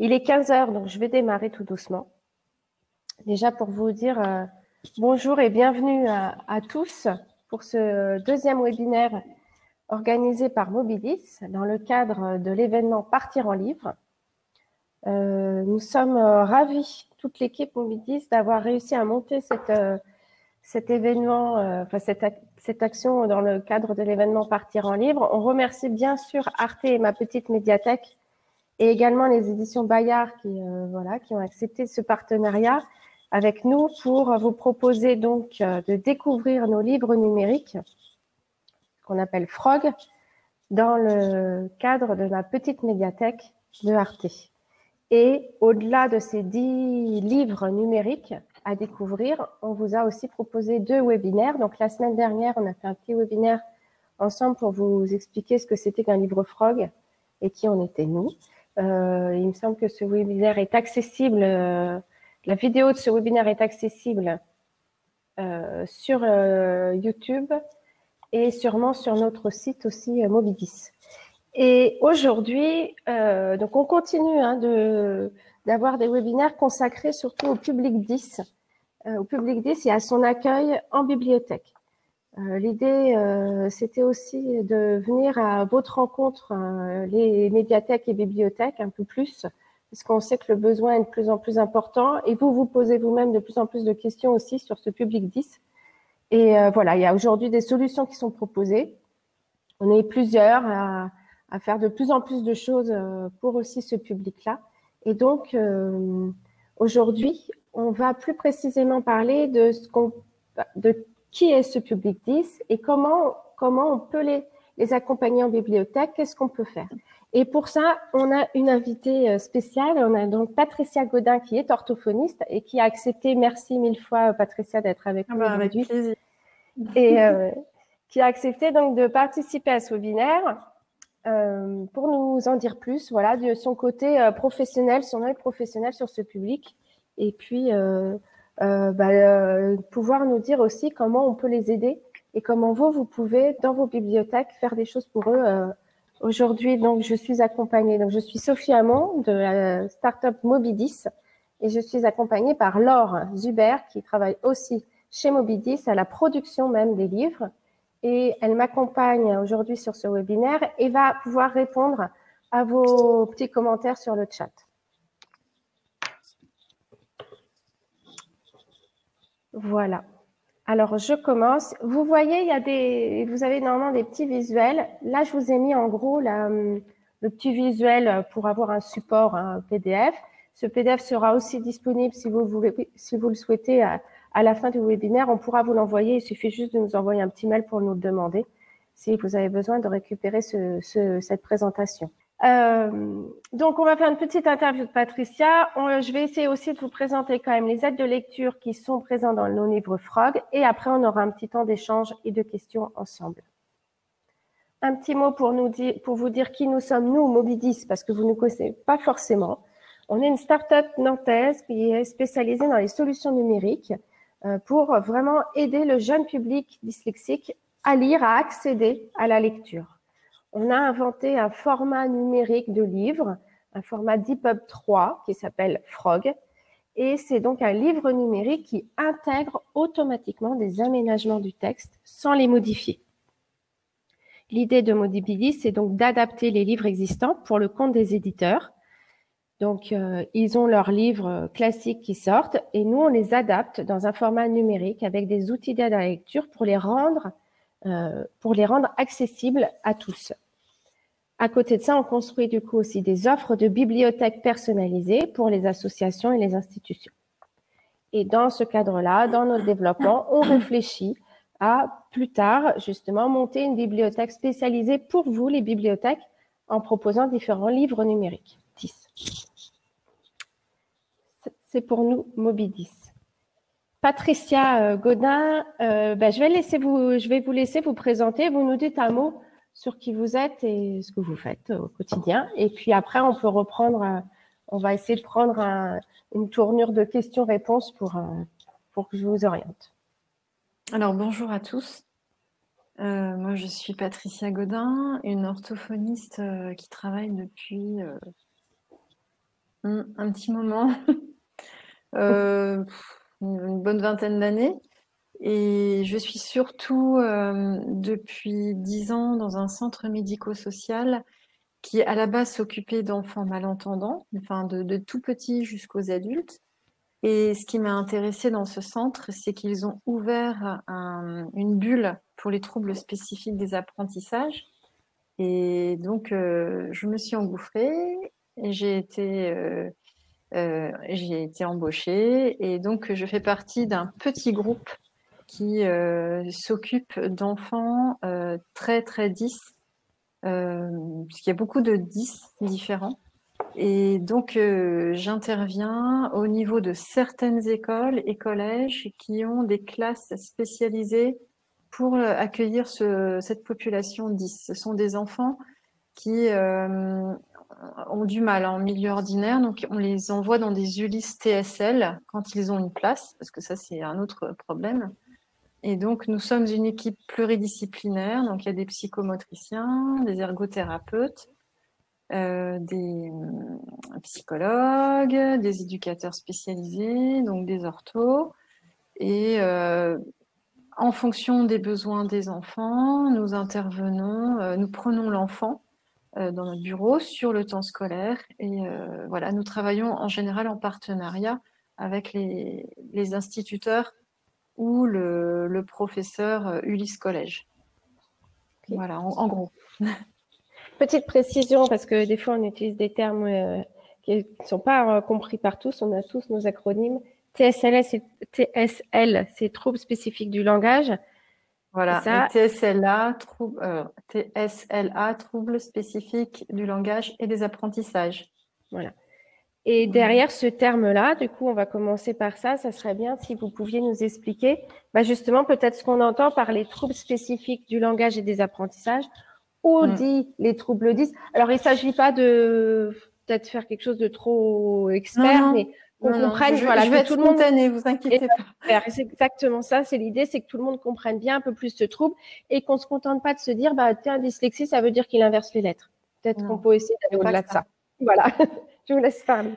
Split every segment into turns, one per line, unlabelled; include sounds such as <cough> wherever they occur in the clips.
Il est 15 heures, donc je vais démarrer tout doucement. Déjà pour vous dire euh, bonjour et bienvenue à, tous pour ce deuxième webinaire organisé par Mobilis dans le cadre de l'événement Partir en livre. Euh, nous sommes euh, ravis, toute l'équipe Mobilis, d'avoir réussi à monter cet événement, cette action dans le cadre de l'événement Partir en livre. On remercie bien sûr Arte et ma petite médiathèque et également les éditions Bayard qui, euh, voilà, qui ont accepté ce partenariat avec nous pour vous proposer donc euh, de découvrir nos livres numériques qu'on appelle Frog dans le cadre de la petite médiathèque de Arte. Et au-delà de ces dix livres numériques à découvrir, on vous a aussi proposé deux webinaires. Donc la semaine dernière, on a fait un petit webinaire ensemble pour vous expliquer ce que c'était qu'un livre Frog et qui on était nous. Euh, il me semble que ce webinaire est accessible, euh, la vidéo de ce webinaire est accessible euh, sur YouTube et sûrement sur notre site aussi Mobidis. Et aujourd'hui, donc on continue hein, d'avoir des webinaires consacrés surtout au public 10, au public 10 et à son accueil en bibliothèque. Euh, l'idée, euh, c'était aussi de venir à votre rencontre, euh, les médiathèques et bibliothèques, un peu plus, parce qu'on sait que le besoin est de plus en plus important. Et vous, vous posez vous-même de plus en plus de questions aussi sur ce public 10. Et voilà, il y a aujourd'hui des solutions qui sont proposées. On est plusieurs à, à, faire de plus en plus de choses pour aussi ce public-là. Et donc, aujourd'hui, on va plus précisément parler de ce qu'on de qui est ce public 10 et comment, comment on peut les, les accompagner en bibliothèque, qu'est-ce qu'on peut faire? Et pour ça, on a une invitée euh, spéciale. On a donc Patricia Godin qui est orthophoniste et qui a accepté, merci mille fois Patricia d'être avec ah nous bah, aujourd'hui. Et euh, <laughs> qui a accepté donc de participer à ce webinaire euh, pour nous en dire plus, voilà, de son côté euh, professionnel, son œil professionnel sur ce public. Et puis, euh, euh, bah, euh, pouvoir nous dire aussi comment on peut les aider et comment vous, vous pouvez, dans vos bibliothèques, faire des choses pour eux. Euh, aujourd'hui, donc, je suis accompagnée. Donc, je suis Sophie Hamon de la startup Mobidis et je suis accompagnée par Laure Zuber qui travaille aussi chez Mobidis à la production même des livres. Et elle m'accompagne aujourd'hui sur ce webinaire et va pouvoir répondre à vos petits commentaires sur le chat. Voilà. Alors, je commence. Vous voyez, il y a des, vous avez normalement des petits visuels. Là, je vous ai mis en gros le petit visuel pour avoir un support, un PDF. Ce PDF sera aussi disponible si vous, voulez, si vous le souhaitez à, la fin du webinaire. On pourra vous l'envoyer. Il suffit juste de nous envoyer un petit mail pour nous le demander si vous avez besoin de récupérer cette présentation. Euh, donc, on va faire une petite interview de Patricia. je vais essayer aussi de vous présenter quand même les aides de lecture qui sont présentes dans nos livres Frog. Et après, on aura un petit temps d'échange et de questions ensemble. Un petit mot pour, nous dire, pour vous dire qui nous sommes, nous, Mobidis, parce que vous ne connaissez pas forcément. On est une start-up nantaise qui est spécialisée dans les solutions numériques euh, pour vraiment aider le jeune public dyslexique à lire, à accéder à la lecture on a inventé un format numérique de livre, un format d'EPUB 3 qui s'appelle Frog. Et c'est donc un livre numérique qui intègre automatiquement des aménagements du texte sans les modifier. L'idée de Modibilis, c'est donc d'adapter les livres existants pour le compte des éditeurs. Donc, euh, ils ont leurs livres classiques qui sortent et nous, on les adapte dans un format numérique avec des outils d'aide à la lecture pour les rendre pour les rendre accessibles à tous. À côté de ça, on construit du coup aussi des offres de bibliothèques personnalisées pour les associations et les institutions. Et dans ce cadre-là, dans notre développement, on réfléchit à plus tard, justement, monter une bibliothèque spécialisée pour vous, les bibliothèques, en proposant différents livres numériques. 10. C'est pour nous Mobidis. Patricia euh, Godin, euh, ben, je, vais vous, laisser vous présenter. Vous nous dites un mot sur qui vous êtes et ce que vous faites au quotidien. Et puis après, on peut reprendre, euh, on va essayer de prendre une tournure de questions-réponses pour, que je vous oriente.
Alors, bonjour à tous. moi, je suis Patricia Godin, une orthophoniste qui travaille depuis Un petit moment, <laughs> une bonne vingtaine d'années. Et je suis surtout euh, depuis dix ans dans un centre médico-social qui à la base s'occupait d'enfants malentendants, enfin de, tout petits jusqu'aux adultes. Et ce qui m'a intéressée dans ce centre, c'est qu'ils ont ouvert une bulle pour les troubles spécifiques des apprentissages. Et donc, euh, je me suis engouffrée et j'ai été, euh, euh, j'ai été embauchée. Et donc, je fais partie d'un petit groupe qui s'occupe d'enfants très, très 10, puisqu'il y a beaucoup de 10 différents. Et donc, j'interviens au niveau de certaines écoles et collèges qui ont des classes spécialisées pour euh, accueillir cette population 10. Ce sont des enfants qui euh, ont du mal en milieu ordinaire, donc on les envoie dans des Ulysse TSL quand ils ont une place, parce que ça c'est un autre problème. Et donc nous sommes une équipe pluridisciplinaire, donc il y a des psychomotriciens, des ergothérapeutes, euh, des psychologues, des éducateurs spécialisés, donc des orthos, et en fonction des besoins des enfants, nous intervenons, euh, nous prenons l'enfant euh, dans notre bureau sur le temps scolaire et euh, voilà, nous travaillons en général en partenariat avec les, instituteurs ou le, professeur Ulysse Collège. Voilà, en, gros. <laughs>
Petite précision, parce que des fois on utilise des termes qui ne sont pas compris par tous, on a tous nos acronymes. TSL, c'est troubles spécifiques du langage.
Voilà, TSLA, trouble, euh, TSLA, troubles spécifiques du langage et des apprentissages.
Voilà. Et derrière ce terme-là, du coup, on va commencer par ça. Ça serait bien si vous pouviez nous expliquer bah justement peut-être ce qu'on entend par les troubles spécifiques du langage et des apprentissages, ou mm. dit les troubles 10. Alors, il ne s'agit pas de peut-être faire quelque chose de trop expert, mais on comprenne,
je, voilà, je vais être tout le monde vous inquiétez pas.
C'est exactement ça, c'est l'idée, c'est que tout le monde comprenne bien un peu plus ce trouble et qu'on se contente pas de se dire, bah tiens, dyslexie, ça veut dire qu'il inverse les lettres. Peut-être qu'on peut essayer d'aller au-delà de ça. <laughs> Voilà, <laughs> je vous laisse parler.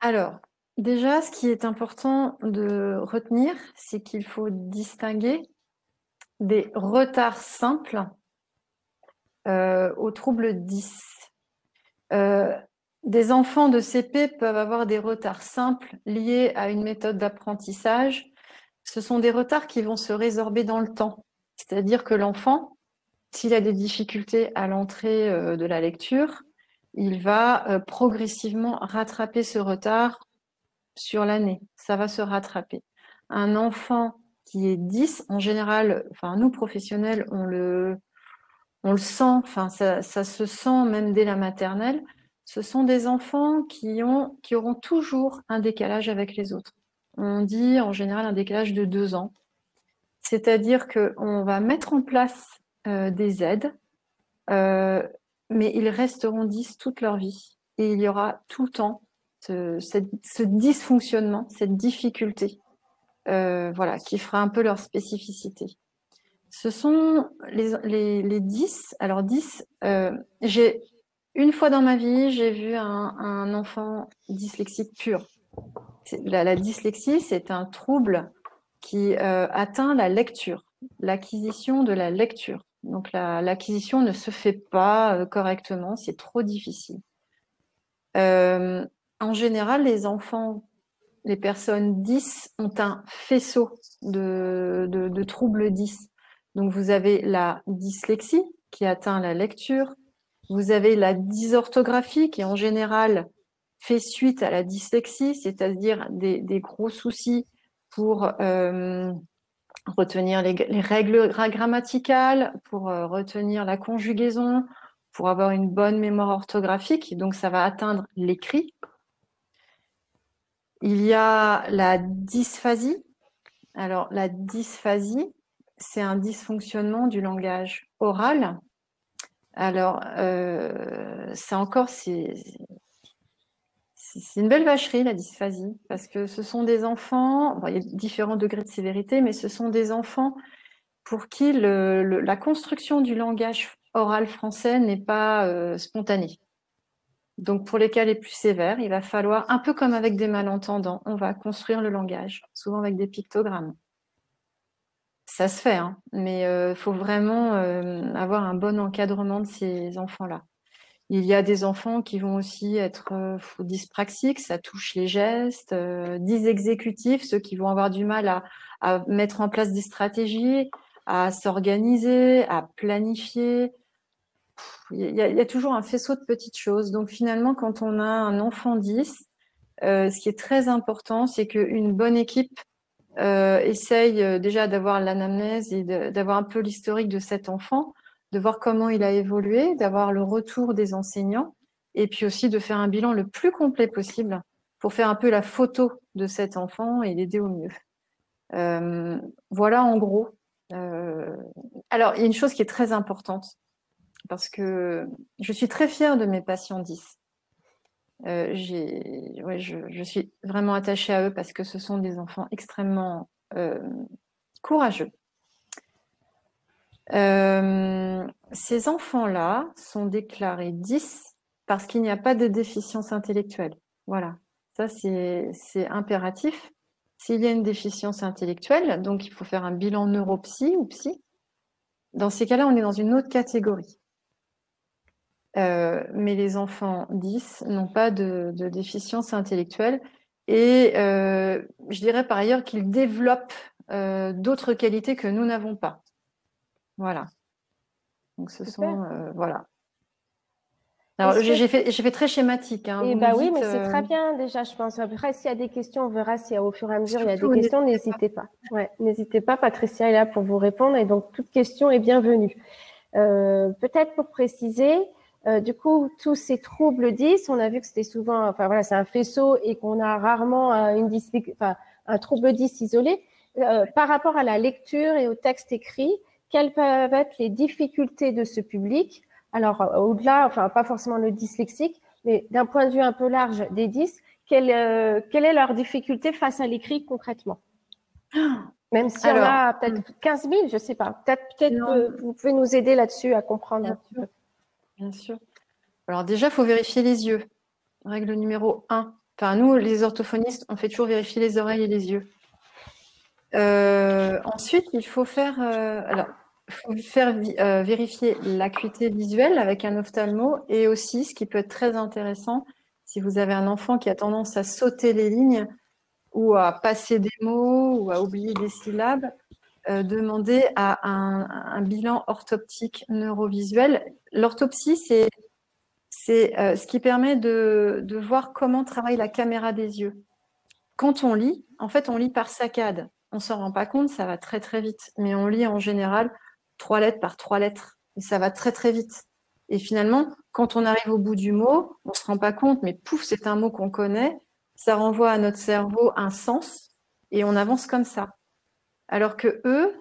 Alors, déjà, ce qui est important de retenir, c'est qu'il faut distinguer des retards simples euh, aux troubles 10. Euh, des enfants de CP peuvent avoir des retards simples liés à une méthode d'apprentissage. Ce sont des retards qui vont se résorber dans le temps. C'est-à-dire que l'enfant, s'il a des difficultés à l'entrée euh, de la lecture, il va euh, progressivement rattraper ce retard sur l'année. Ça va se rattraper. Un enfant qui est 10, en général, enfin nous professionnels, on le, on le sent, enfin ça se sent même dès la maternelle ce sont des enfants qui, ont, qui auront toujours un décalage avec les autres. On dit en général un décalage de deux ans. C'est-à-dire qu'on va mettre en place euh, des aides, euh, mais ils resteront 10 toute leur vie. Et il y aura tout le temps ce, dysfonctionnement, cette difficulté, euh, voilà, qui fera un peu leur spécificité. Ce sont les, les, les 10. Alors 10, j'ai une fois dans ma vie, j'ai vu un, enfant dyslexique pur. La, dyslexie, c'est un trouble qui euh, atteint la lecture, l'acquisition de la lecture. Donc l'acquisition ne se fait pas euh, correctement, c'est trop difficile. Euh, en général, les enfants, les personnes 10 ont un faisceau de, de troubles 10. Donc vous avez la dyslexie qui atteint la lecture, vous avez la dysorthographie qui en général fait suite à la dyslexie, c'est-à-dire des, gros soucis pour euh, retenir les, règles grammaticales, pour euh, retenir la conjugaison, pour avoir une bonne mémoire orthographique. Donc ça va atteindre l'écrit. Il y a la dysphasie. Alors la dysphasie, c'est un dysfonctionnement du langage oral alors, euh, c'est encore, c'est une belle vacherie, la dysphasie, parce que ce sont des enfants, il y a différents degrés de sévérité, mais ce sont des enfants pour qui la construction du langage oral français n'est pas euh, spontanée. Donc, pour les cas les plus sévères, il va falloir, un peu comme avec des malentendants, on va construire le langage, souvent avec des pictogrammes. Ça se fait, hein, mais il faut vraiment avoir un bon encadrement de ces enfants-là. Il y a des enfants qui vont aussi être dyspraxiques, ça touche les gestes, dysexécutifs, ceux qui vont avoir du mal à, mettre en place des stratégies, à s'organiser, à planifier, il y, a, toujours un faisceau de petites choses. Donc finalement, quand on a un enfant 10, euh, ce qui est très important, c'est qu'une bonne équipe essaye euh, déjà d'avoir l'anamnèse et d'avoir un peu l'historique de cet enfant, de voir comment il a évolué, d'avoir le retour des enseignants, et puis aussi de faire un bilan le plus complet possible pour faire un peu la photo de cet enfant et l'aider au mieux. voilà en gros. alors, il y a une chose qui est très importante, parce que je suis très fière de mes patients 10. Euh, je, suis vraiment attachée à eux parce que ce sont des enfants extrêmement euh, courageux. Euh, ces enfants-là sont déclarés 10 parce qu'il n'y a pas de déficience intellectuelle. Voilà, ça c'est impératif. S'il y a une déficience intellectuelle, donc il faut faire un bilan neuropsy ou psy, dans ces cas-là, on est dans une autre catégorie. Euh, mais les enfants 10 n'ont pas de, déficience intellectuelle. Et euh, je dirais par ailleurs qu'ils développent euh, d'autres qualités que nous n'avons pas. Voilà. Donc ce sont voilà. Alors j'ai fait, fait, très schématique. Hein,
et eh bah oui, mais c'est très bien déjà, je pense. Après, s'il y a des questions, on verra si au fur et à mesure il y a des questions. N'hésitez pas. Ouais, n'hésitez pas. Patricia est là pour vous répondre et donc toute question est bienvenue. Peut-être pour préciser, euh, du coup, tous ces troubles 10, on a vu que c'était souvent, enfin voilà, c'est un faisceau et qu'on a rarement euh, une enfin, un trouble 10 isolé. Euh, par rapport à la lecture et au texte écrit, quelles peuvent être les difficultés de ce public? Alors, au-delà, enfin, pas forcément le dyslexique, mais d'un point de vue un peu large des 10, quelle, quelle est leur difficulté face à l'écrit concrètement? Même si on a peut-être 15 000, je ne sais pas. Peut-être peut, que vous pouvez nous aider là-dessus à comprendre un petit peu.
Bien sûr. Alors déjà, il faut vérifier les yeux. Règle numéro 1. Enfin, nous, les orthophonistes, on fait toujours vérifier les oreilles et les yeux. Euh, ensuite, il faut faire, euh, euh, vérifier l'acuité visuelle avec un ophtalmo et aussi, ce qui peut être très intéressant, si vous avez un enfant qui a tendance à sauter les lignes ou à passer des mots ou à oublier des syllabes, euh, demander à un, bilan orthoptique neurovisuel. L'orthopsie, c'est euh, ce qui permet de, voir comment travaille la caméra des yeux. Quand on lit, en fait, on lit par saccade. On s'en rend pas compte, ça va très très vite. Mais on lit en général trois lettres par trois lettres. Et ça va très très vite. Et finalement, quand on arrive au bout du mot, on ne se rend pas compte, mais pouf, c'est un mot qu'on connaît. Ça renvoie à notre cerveau un sens et on avance comme ça. Alors que eux,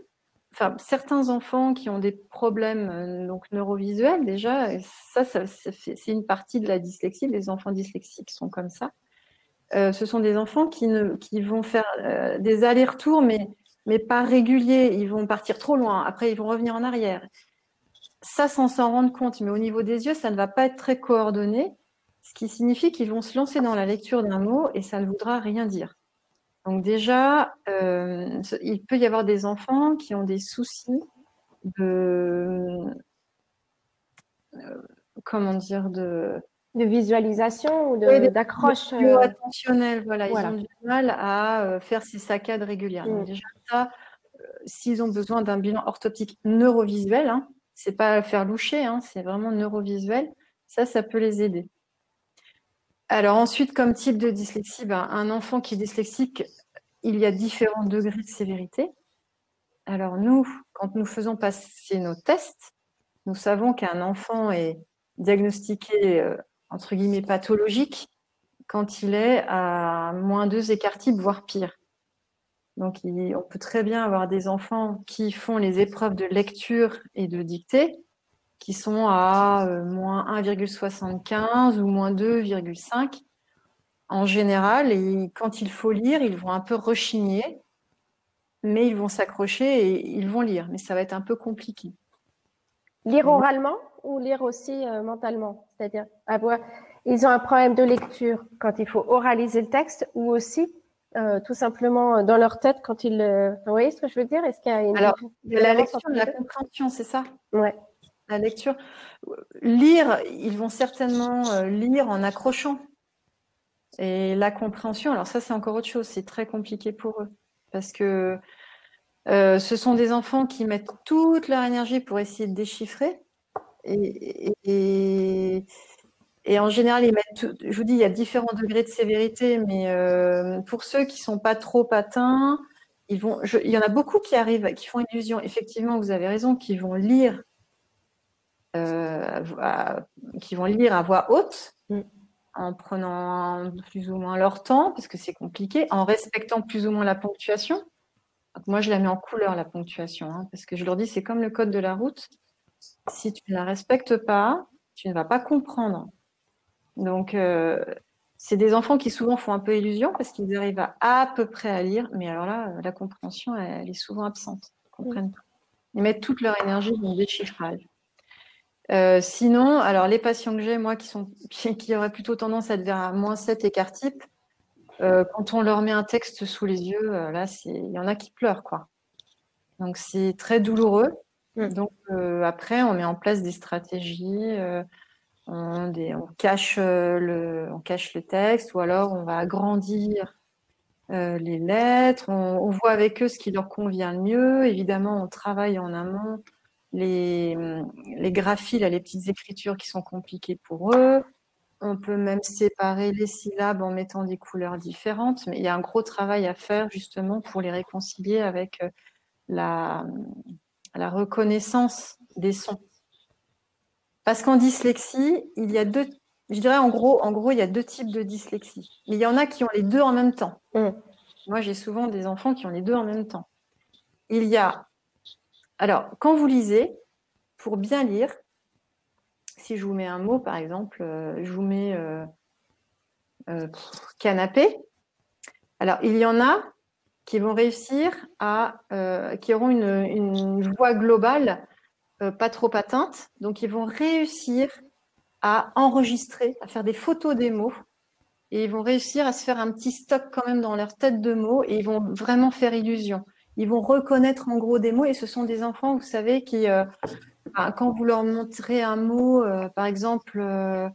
enfin, certains enfants qui ont des problèmes euh, donc neurovisuels déjà, ça, c'est une partie de la dyslexie. Les enfants dyslexiques sont comme ça. Euh, ce sont des enfants qui, vont faire euh, des allers-retours, mais, mais pas réguliers. Ils vont partir trop loin. Après, ils vont revenir en arrière. Ça, sans s'en rendre compte, mais au niveau des yeux, ça ne va pas être très coordonné, ce qui signifie qu'ils vont se lancer dans la lecture d'un mot et ça ne voudra rien dire. Donc déjà, euh, il peut y avoir des enfants qui ont des soucis de euh, comment dire de
de visualisation ou d'accroche
euh, attentionnel voilà. ils ont du mal à faire ces saccades régulières donc mm. déjà ça s'ils ont besoin d'un bilan orthoptique neurovisuel hein, c'est pas faire loucher hein, c'est vraiment neurovisuel ça ça peut les aider alors ensuite, comme type de dyslexie, ben, un enfant qui est dyslexique, il y a différents degrés de sévérité. Alors nous, quand nous faisons passer nos tests, nous savons qu'un enfant est diagnostiqué, euh, entre guillemets, pathologique quand il est à moins 2 écart type, voire pire. Donc on peut très bien avoir des enfants qui font les épreuves de lecture et de dictée qui sont à euh, moins 1,75 ou moins 2,5 en général. Et quand il faut lire, ils vont un peu rechigner, mais ils vont s'accrocher et ils vont lire. Mais ça va être un peu compliqué.
Lire oralement ou lire aussi euh, mentalement? C'est-à-dire avoir. ils ont un problème de lecture quand il faut oraliser le texte ou aussi euh, tout simplement dans leur tête quand ils. vous voyez ce que je veux dire? Est-ce qu'il y a une
Alors, la lecture, la compréhension, c'est ça?
Ouais.
La lecture. Lire, ils vont certainement lire en accrochant. Et la compréhension, alors ça, c'est encore autre chose. C'est très compliqué pour eux parce que euh, ce sont des enfants qui mettent toute leur énergie pour essayer de déchiffrer. Et, en général, ils mettent je vous dis, il y a différents degrés de sévérité, mais euh, pour ceux qui ne sont pas trop atteints, ils vont, il y en a beaucoup qui arrivent, qui font illusion. Effectivement, vous avez raison, qui vont lire, euh, à, qui vont lire à voix haute, mm. en prenant plus ou moins leur temps, parce que c'est compliqué, en respectant plus ou moins la ponctuation moi, je la mets en couleur, la ponctuation, hein, parce que je leur dis, c'est comme le code de la route. Si tu ne la respectes pas, tu ne vas pas comprendre. Donc, euh, c'est des enfants qui souvent font un peu illusion parce qu'ils arrivent à, à peu près à lire, mais alors là, la compréhension, elle, est souvent absente. Ils comprennent pas. Ils mettent toute leur énergie dans le déchiffrage. Euh, sinon, alors les patients que j'ai, moi, qui, sont, <laughs> qui auraient plutôt tendance à être vers moins 7 écart type, euh, quand on leur met un texte sous les yeux, euh, là, il y en a qui pleurent, quoi. Donc c'est très douloureux. Mm. Donc après, on met en place des stratégies. On, cache le, on cache le texte ou alors on va agrandir les lettres. On, voit avec eux ce qui leur convient le mieux. Évidemment, on travaille en amont les, les graphies, les petites écritures qui sont compliquées pour eux. On peut même séparer les syllabes en mettant des couleurs différentes, mais il y a un gros travail à faire justement pour les réconcilier avec euh, la, la reconnaissance des sons. Parce qu'en dyslexie, il y a deux, je dirais en gros, en gros, il y a deux types de dyslexie. Mais il y en a qui ont les deux en même temps. Mm. Moi, j'ai souvent des enfants qui ont les deux en même temps. Il y a, alors, quand vous lisez, pour bien lire, si je vous mets un mot, par exemple, euh, je vous mets euh, euh, canapé. Alors, il y en a qui vont réussir à, qui auront une, voix globale pas trop atteinte. Donc, ils vont réussir à enregistrer, à faire des photos des mots. Et ils vont réussir à se faire un petit stock quand même dans leur tête de mots et ils vont vraiment faire illusion. Ils vont reconnaître en gros des mots et ce sont des enfants, vous savez, qui, quand vous leur montrez un mot, euh, par exemple euh,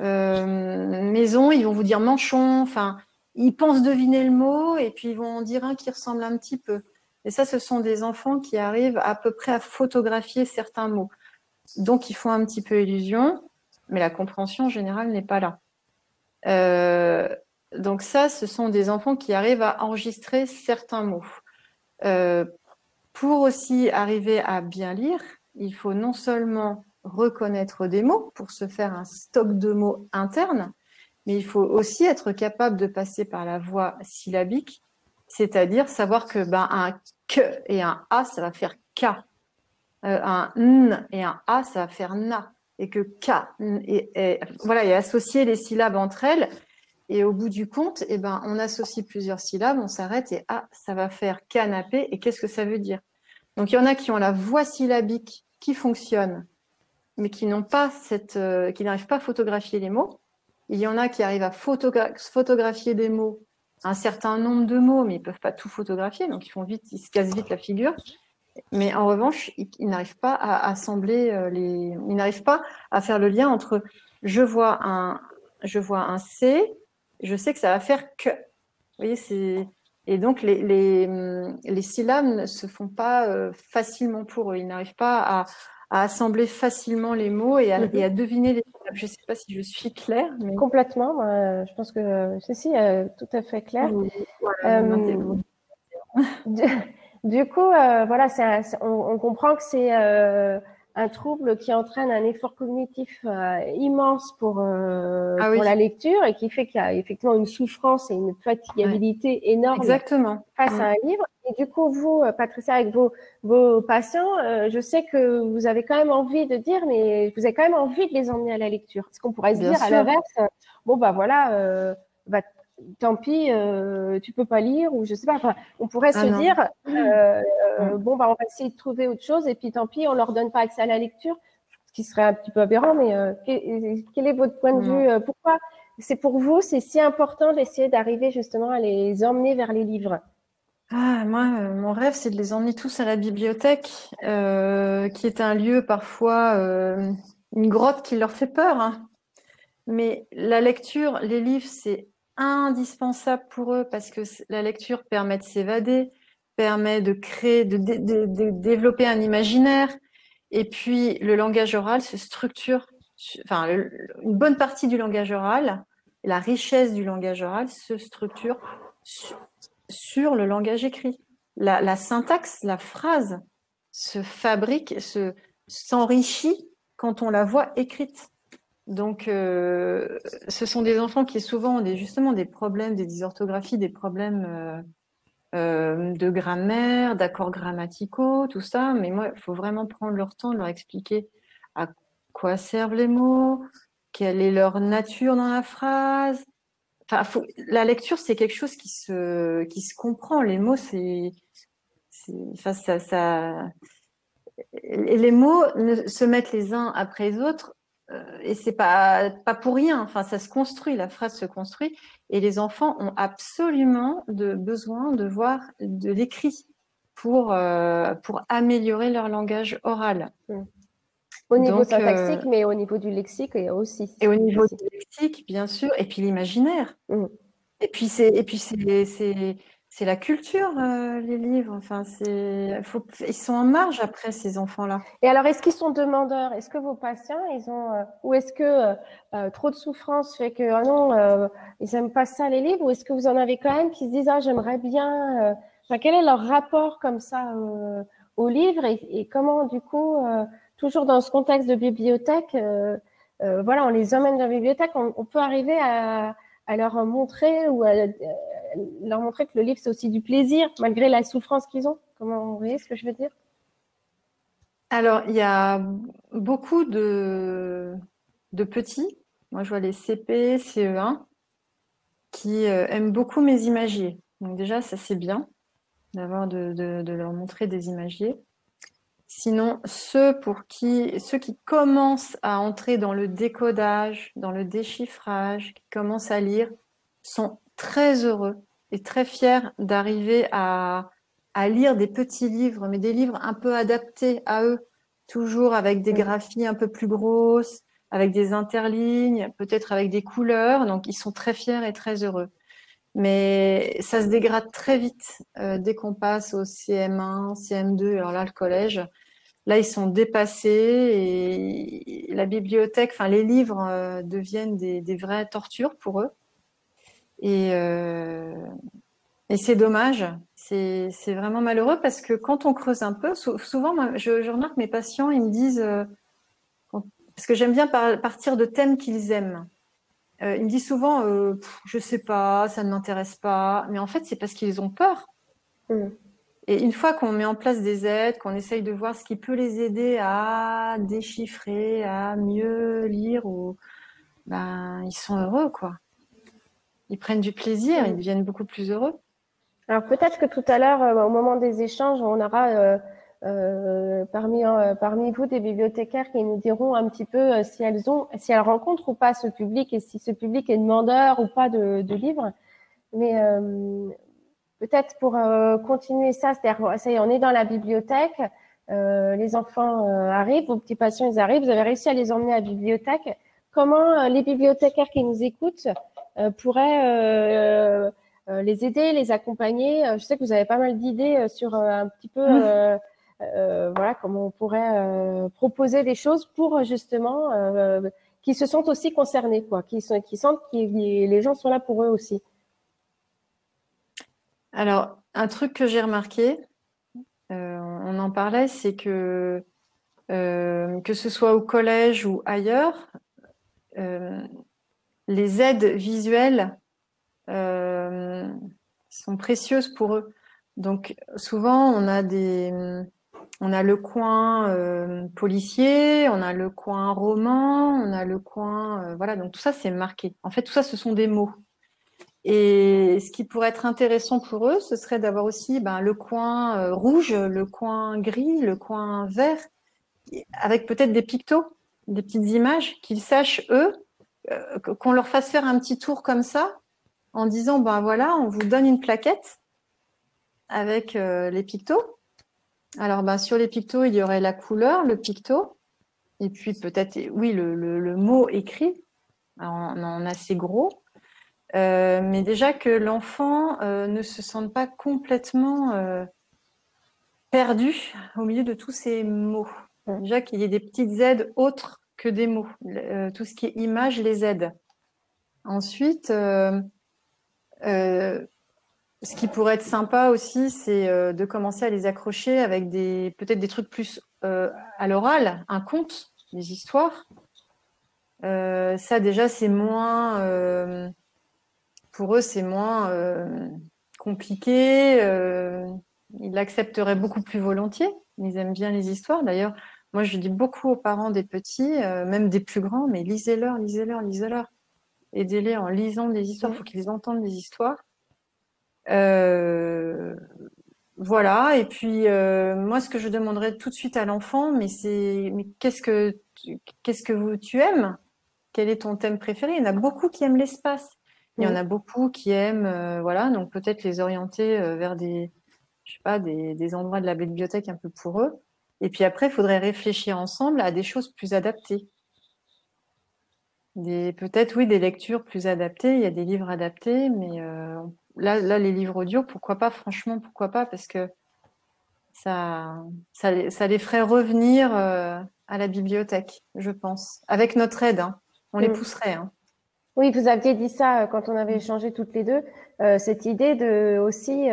euh, maison, ils vont vous dire manchon. Enfin, ils pensent deviner le mot et puis ils vont en dire un qui ressemble un petit peu. Et ça, ce sont des enfants qui arrivent à peu près à photographier certains mots. Donc, ils font un petit peu illusion, mais la compréhension générale n'est pas là. donc ça, ce sont des enfants qui arrivent à enregistrer certains mots. Pour aussi arriver à bien lire, il faut non seulement reconnaître des mots pour se faire un stock de mots interne, mais il faut aussi être capable de passer par la voie syllabique, c'est-à-dire savoir que ben, un que et un a, ça va faire k. Euh, un n et un a, ça va faire na. Et que k et, voilà, et associer les syllabes entre elles. Et au bout du compte, eh ben, on associe plusieurs syllabes, on s'arrête et ah, ça va faire canapé. Et qu'est-ce que ça veut dire? Donc il y en a qui ont la voix syllabique qui fonctionnent, mais qui n'ont pas cette, euh, qui n'arrivent pas à photographier les mots. Il y en a qui arrivent à photographier des mots, un certain nombre de mots, mais ils peuvent pas tout photographier, donc ils font vite, ils se cassent vite la figure. Mais en revanche, ils, n'arrivent pas à assembler euh, les, ils n'arrivent pas à faire le lien entre je vois un, je vois un C, je sais que ça va faire que. Vous voyez, c'est et donc, les, les, syllabes ne se font pas euh, facilement pour eux. Ils n'arrivent pas à, assembler facilement les mots et à, mhm. deviner les syllabes. Je ne sais pas si je suis claire. Mais...
Complètement. je pense que ceci est tout à fait clair.
Euh,
du, coup, euh, voilà, on, comprend que c'est un trouble qui entraîne un effort cognitif euh, immense pour, euh, ah pour la lecture et qui fait qu'il y a effectivement une souffrance et une fatigabilité énorme
Exactement.
face à un livre. Et du coup, vous, euh, Patricia, avec vos, vos patients, je sais que vous avez quand même envie de dire, mais vous avez quand même envie de les emmener à la lecture. Est-ce qu'on pourrait se dire à l'inverse, bon, bah voilà, bah, tant pis, euh, tu peux pas lire ou je sais pas. Enfin, on pourrait ah se dire, euh, euh, bon bah on va essayer de trouver autre chose et puis tant pis, on leur donne pas accès à la lecture. ce qui serait un petit peu aberrant, mais quel est votre point de vue Pourquoi c'est pour vous, c'est si important d'essayer d'arriver justement à les emmener vers les livres?
Ah, moi, mon rêve, c'est de les emmener tous à la bibliothèque, qui est un lieu parfois, une grotte qui leur fait peur. Hein. Mais la lecture, les livres, c'est indispensable pour eux parce que la lecture permet de s'évader, permet de créer, de, développer un imaginaire. Et puis, le langage oral se structure, enfin, une bonne partie du langage oral, la richesse du langage oral se structure sur, le langage écrit. La, syntaxe, la phrase se fabrique, s'enrichit quand on la voit écrite. Donc, euh, ce sont des enfants qui souvent ont des, justement des problèmes, des dysorthographies, des problèmes euh, euh, de grammaire, d'accords grammaticaux, tout ça. Mais moi, il faut vraiment prendre leur temps de leur expliquer à quoi servent les mots, quelle est leur nature dans la phrase. La lecture, c'est quelque chose qui se, comprend. Les mots, c'est, ça, ça, les mots se mettent les uns après les autres et c'est pas pas pour rien. Enfin, ça se construit, la phrase se construit, et les enfants ont absolument de besoin de voir de l'écrit pour euh, pour améliorer leur langage oral.
Mmh. Au niveau syntaxique, euh, mais au niveau du lexique aussi.
Et au niveau du lexique, bien sûr, et puis l'imaginaire. Mmh. Et puis c'est et puis c'est c'est la culture, euh, les livres. Enfin, c'est, ils sont en marge après ces enfants-là.
Et alors, est-ce qu'ils sont demandeurs? Est-ce que vos patients, ils ont, euh, ou est-ce que euh, trop de souffrance fait que oh non, ils aiment pas ça les livres, ou est-ce que vous en avez quand même qui se disent ah j'aimerais bien. Enfin, quel est leur rapport comme ça aux livres? Et, comment du coup, toujours dans ce contexte de bibliothèque, voilà, on les emmène dans la bibliothèque, on peut arriver à à leur montrer ou à, leur montrer que le livre c'est aussi du plaisir malgré la souffrance qu'ils ont. Comment vous voyez ce que je veux dire?
Alors il y a beaucoup de, de petits, moi je vois les CP, CE1 qui euh, aiment beaucoup mes imagiers. Donc déjà ça c'est bien d'avoir de, de, leur montrer des imagiers. Sinon, ceux pour qui, ceux qui commencent à entrer dans le décodage, dans le déchiffrage, qui commencent à lire, sont très heureux et très fiers d'arriver à, lire des petits livres, mais des livres un peu adaptés à eux, toujours avec des graphies un peu plus grosses, avec des interlignes, peut-être avec des couleurs. Donc, ils sont très fiers et très heureux. Mais ça se dégrade très vite euh, dès qu'on passe au CM1, CM2, alors là, le collège. Là, ils sont dépassés et la bibliothèque, enfin, les livres euh, deviennent des, vraies tortures pour eux. Et, euh, et c'est dommage. C'est vraiment malheureux parce que quand on creuse un peu, souvent, je, je, remarque mes patients, ils me disent, parce que j'aime bien partir de thèmes qu'ils aiment. Euh, il me dit souvent, euh, je sais pas, ça ne m'intéresse pas. Mais en fait, c'est parce qu'ils ont peur. Mm. Et une fois qu'on met en place des aides, qu'on essaye de voir ce qui peut les aider à déchiffrer, à mieux lire, ou, ben, ils sont heureux, quoi. Ils prennent du plaisir, ils deviennent beaucoup plus heureux.
Alors peut-être que tout à l'heure, euh, au moment des échanges, on aura euh, euh, parmi, euh, parmi vous des bibliothécaires qui nous diront un petit peu euh, si elles ont, si elles rencontrent ou pas ce public et si ce public est demandeur ou pas de, de livres. Mais peut-être pour continuer ça, c'est-à-dire, ça y est, on est dans la bibliothèque, les enfants arrivent, vos petits patients ils arrivent, vous avez réussi à les emmener à la bibliothèque. Comment les bibliothécaires qui nous écoutent pourraient les aider, les accompagner Je sais que vous avez pas mal d'idées sur un petit peu mmh. Euh, voilà, comment on pourrait euh, proposer des choses pour justement euh, qu'ils se sentent aussi concernés, quoi, qu'ils qui sentent que les gens sont là pour eux aussi.
Alors, un truc que j'ai remarqué, on en parlait, c'est que que ce soit au collège ou ailleurs, les aides visuelles sont précieuses pour eux. Donc souvent, on a des, on a le coin euh, policier, on a le coin roman, on a le coin. Euh, voilà, donc tout ça, c'est marqué. En fait, tout ça, ce sont des mots. Et ce qui pourrait être intéressant pour eux, ce serait d'avoir aussi ben, le coin euh, rouge, le coin gris, le coin vert, avec peut-être des pictos des petites images, qu'ils sachent, eux, euh, qu'on leur fasse faire un petit tour comme ça, en disant, ben voilà, on vous donne une plaquette avec euh, les pictos. Alors, ben, sur les pictos, il y aurait la couleur, le picto, et puis peut-être, oui, le, mot écrit en, en assez gros. Euh, mais déjà que l'enfant ne se sente pas complètement perdu au milieu de tous ces mots. Déjà qu'il y ait des petites aides autres que des mots. Euh, tout ce qui est image les aide. Ensuite, euh, euh, ce qui pourrait être sympa aussi, c'est de commencer à les accrocher avec des peut-être des trucs plus à l'oral, un conte, des histoires. ça déjà, c'est moins pour eux, c'est moins compliqué. ils l'accepteraient beaucoup plus volontiers. Ils aiment bien les histoires. D'ailleurs, moi, je dis beaucoup aux parents des petits, euh, même des plus grands, mais lisez-leur, lisez-leur, lisez-leur. Aidez-les en lisant des histoires. Il faut qu'ils entendent des histoires. Euh, voilà. Et puis, euh, moi, ce que je demanderais tout de suite à l'enfant, mais c'est, mais qu'est-ce que, qu'est-ce que vous, tu aimes? Quel est ton thème préféré? Il y en a beaucoup qui aiment l'espace. Il y en a beaucoup qui aiment, voilà. Donc peut-être les orienter vers des, je sais pas, des, des endroits de la bibliothèque un peu pour eux. Et puis après, il faudrait réfléchir ensemble à des choses plus adaptées. Peut-être, oui, des lectures plus adaptées. Il y a des livres adaptés, mais euh, là, là, les livres audio, pourquoi pas Franchement, pourquoi pas Parce que ça, ça, les ferait revenir euh, à la bibliothèque, je pense. Avec notre aide, hein. on les mm. pousserait. Hein.
Oui, vous aviez dit ça euh, quand on avait échangé toutes les deux, cette idée de aussi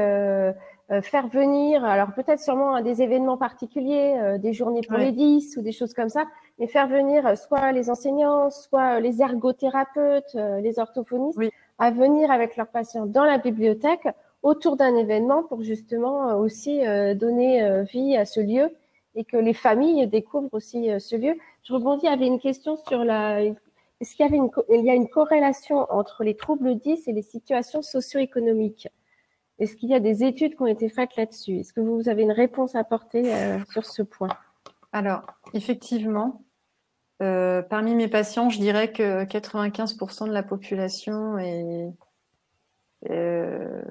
euh, faire venir, alors peut-être sûrement à des événements particuliers, euh, des journées pour les 10 ou des choses comme ça, mais faire venir euh, soit les enseignants, soit les ergothérapeutes, les orthophonistes, à venir avec leurs patients dans la bibliothèque autour d'un événement pour justement aussi donner vie à ce lieu et que les familles découvrent aussi ce lieu. Je rebondis, il y avait une question sur la... Est-ce qu'il y, avait une, il y a une corrélation entre les troubles 10 et les situations socio-économiques? Est-ce qu'il y a des études qui ont été faites là-dessus? Est-ce que vous avez une réponse à apporter euh, sur ce point?
Alors, effectivement, euh, parmi mes patients, je dirais que 95% de la population est, euh,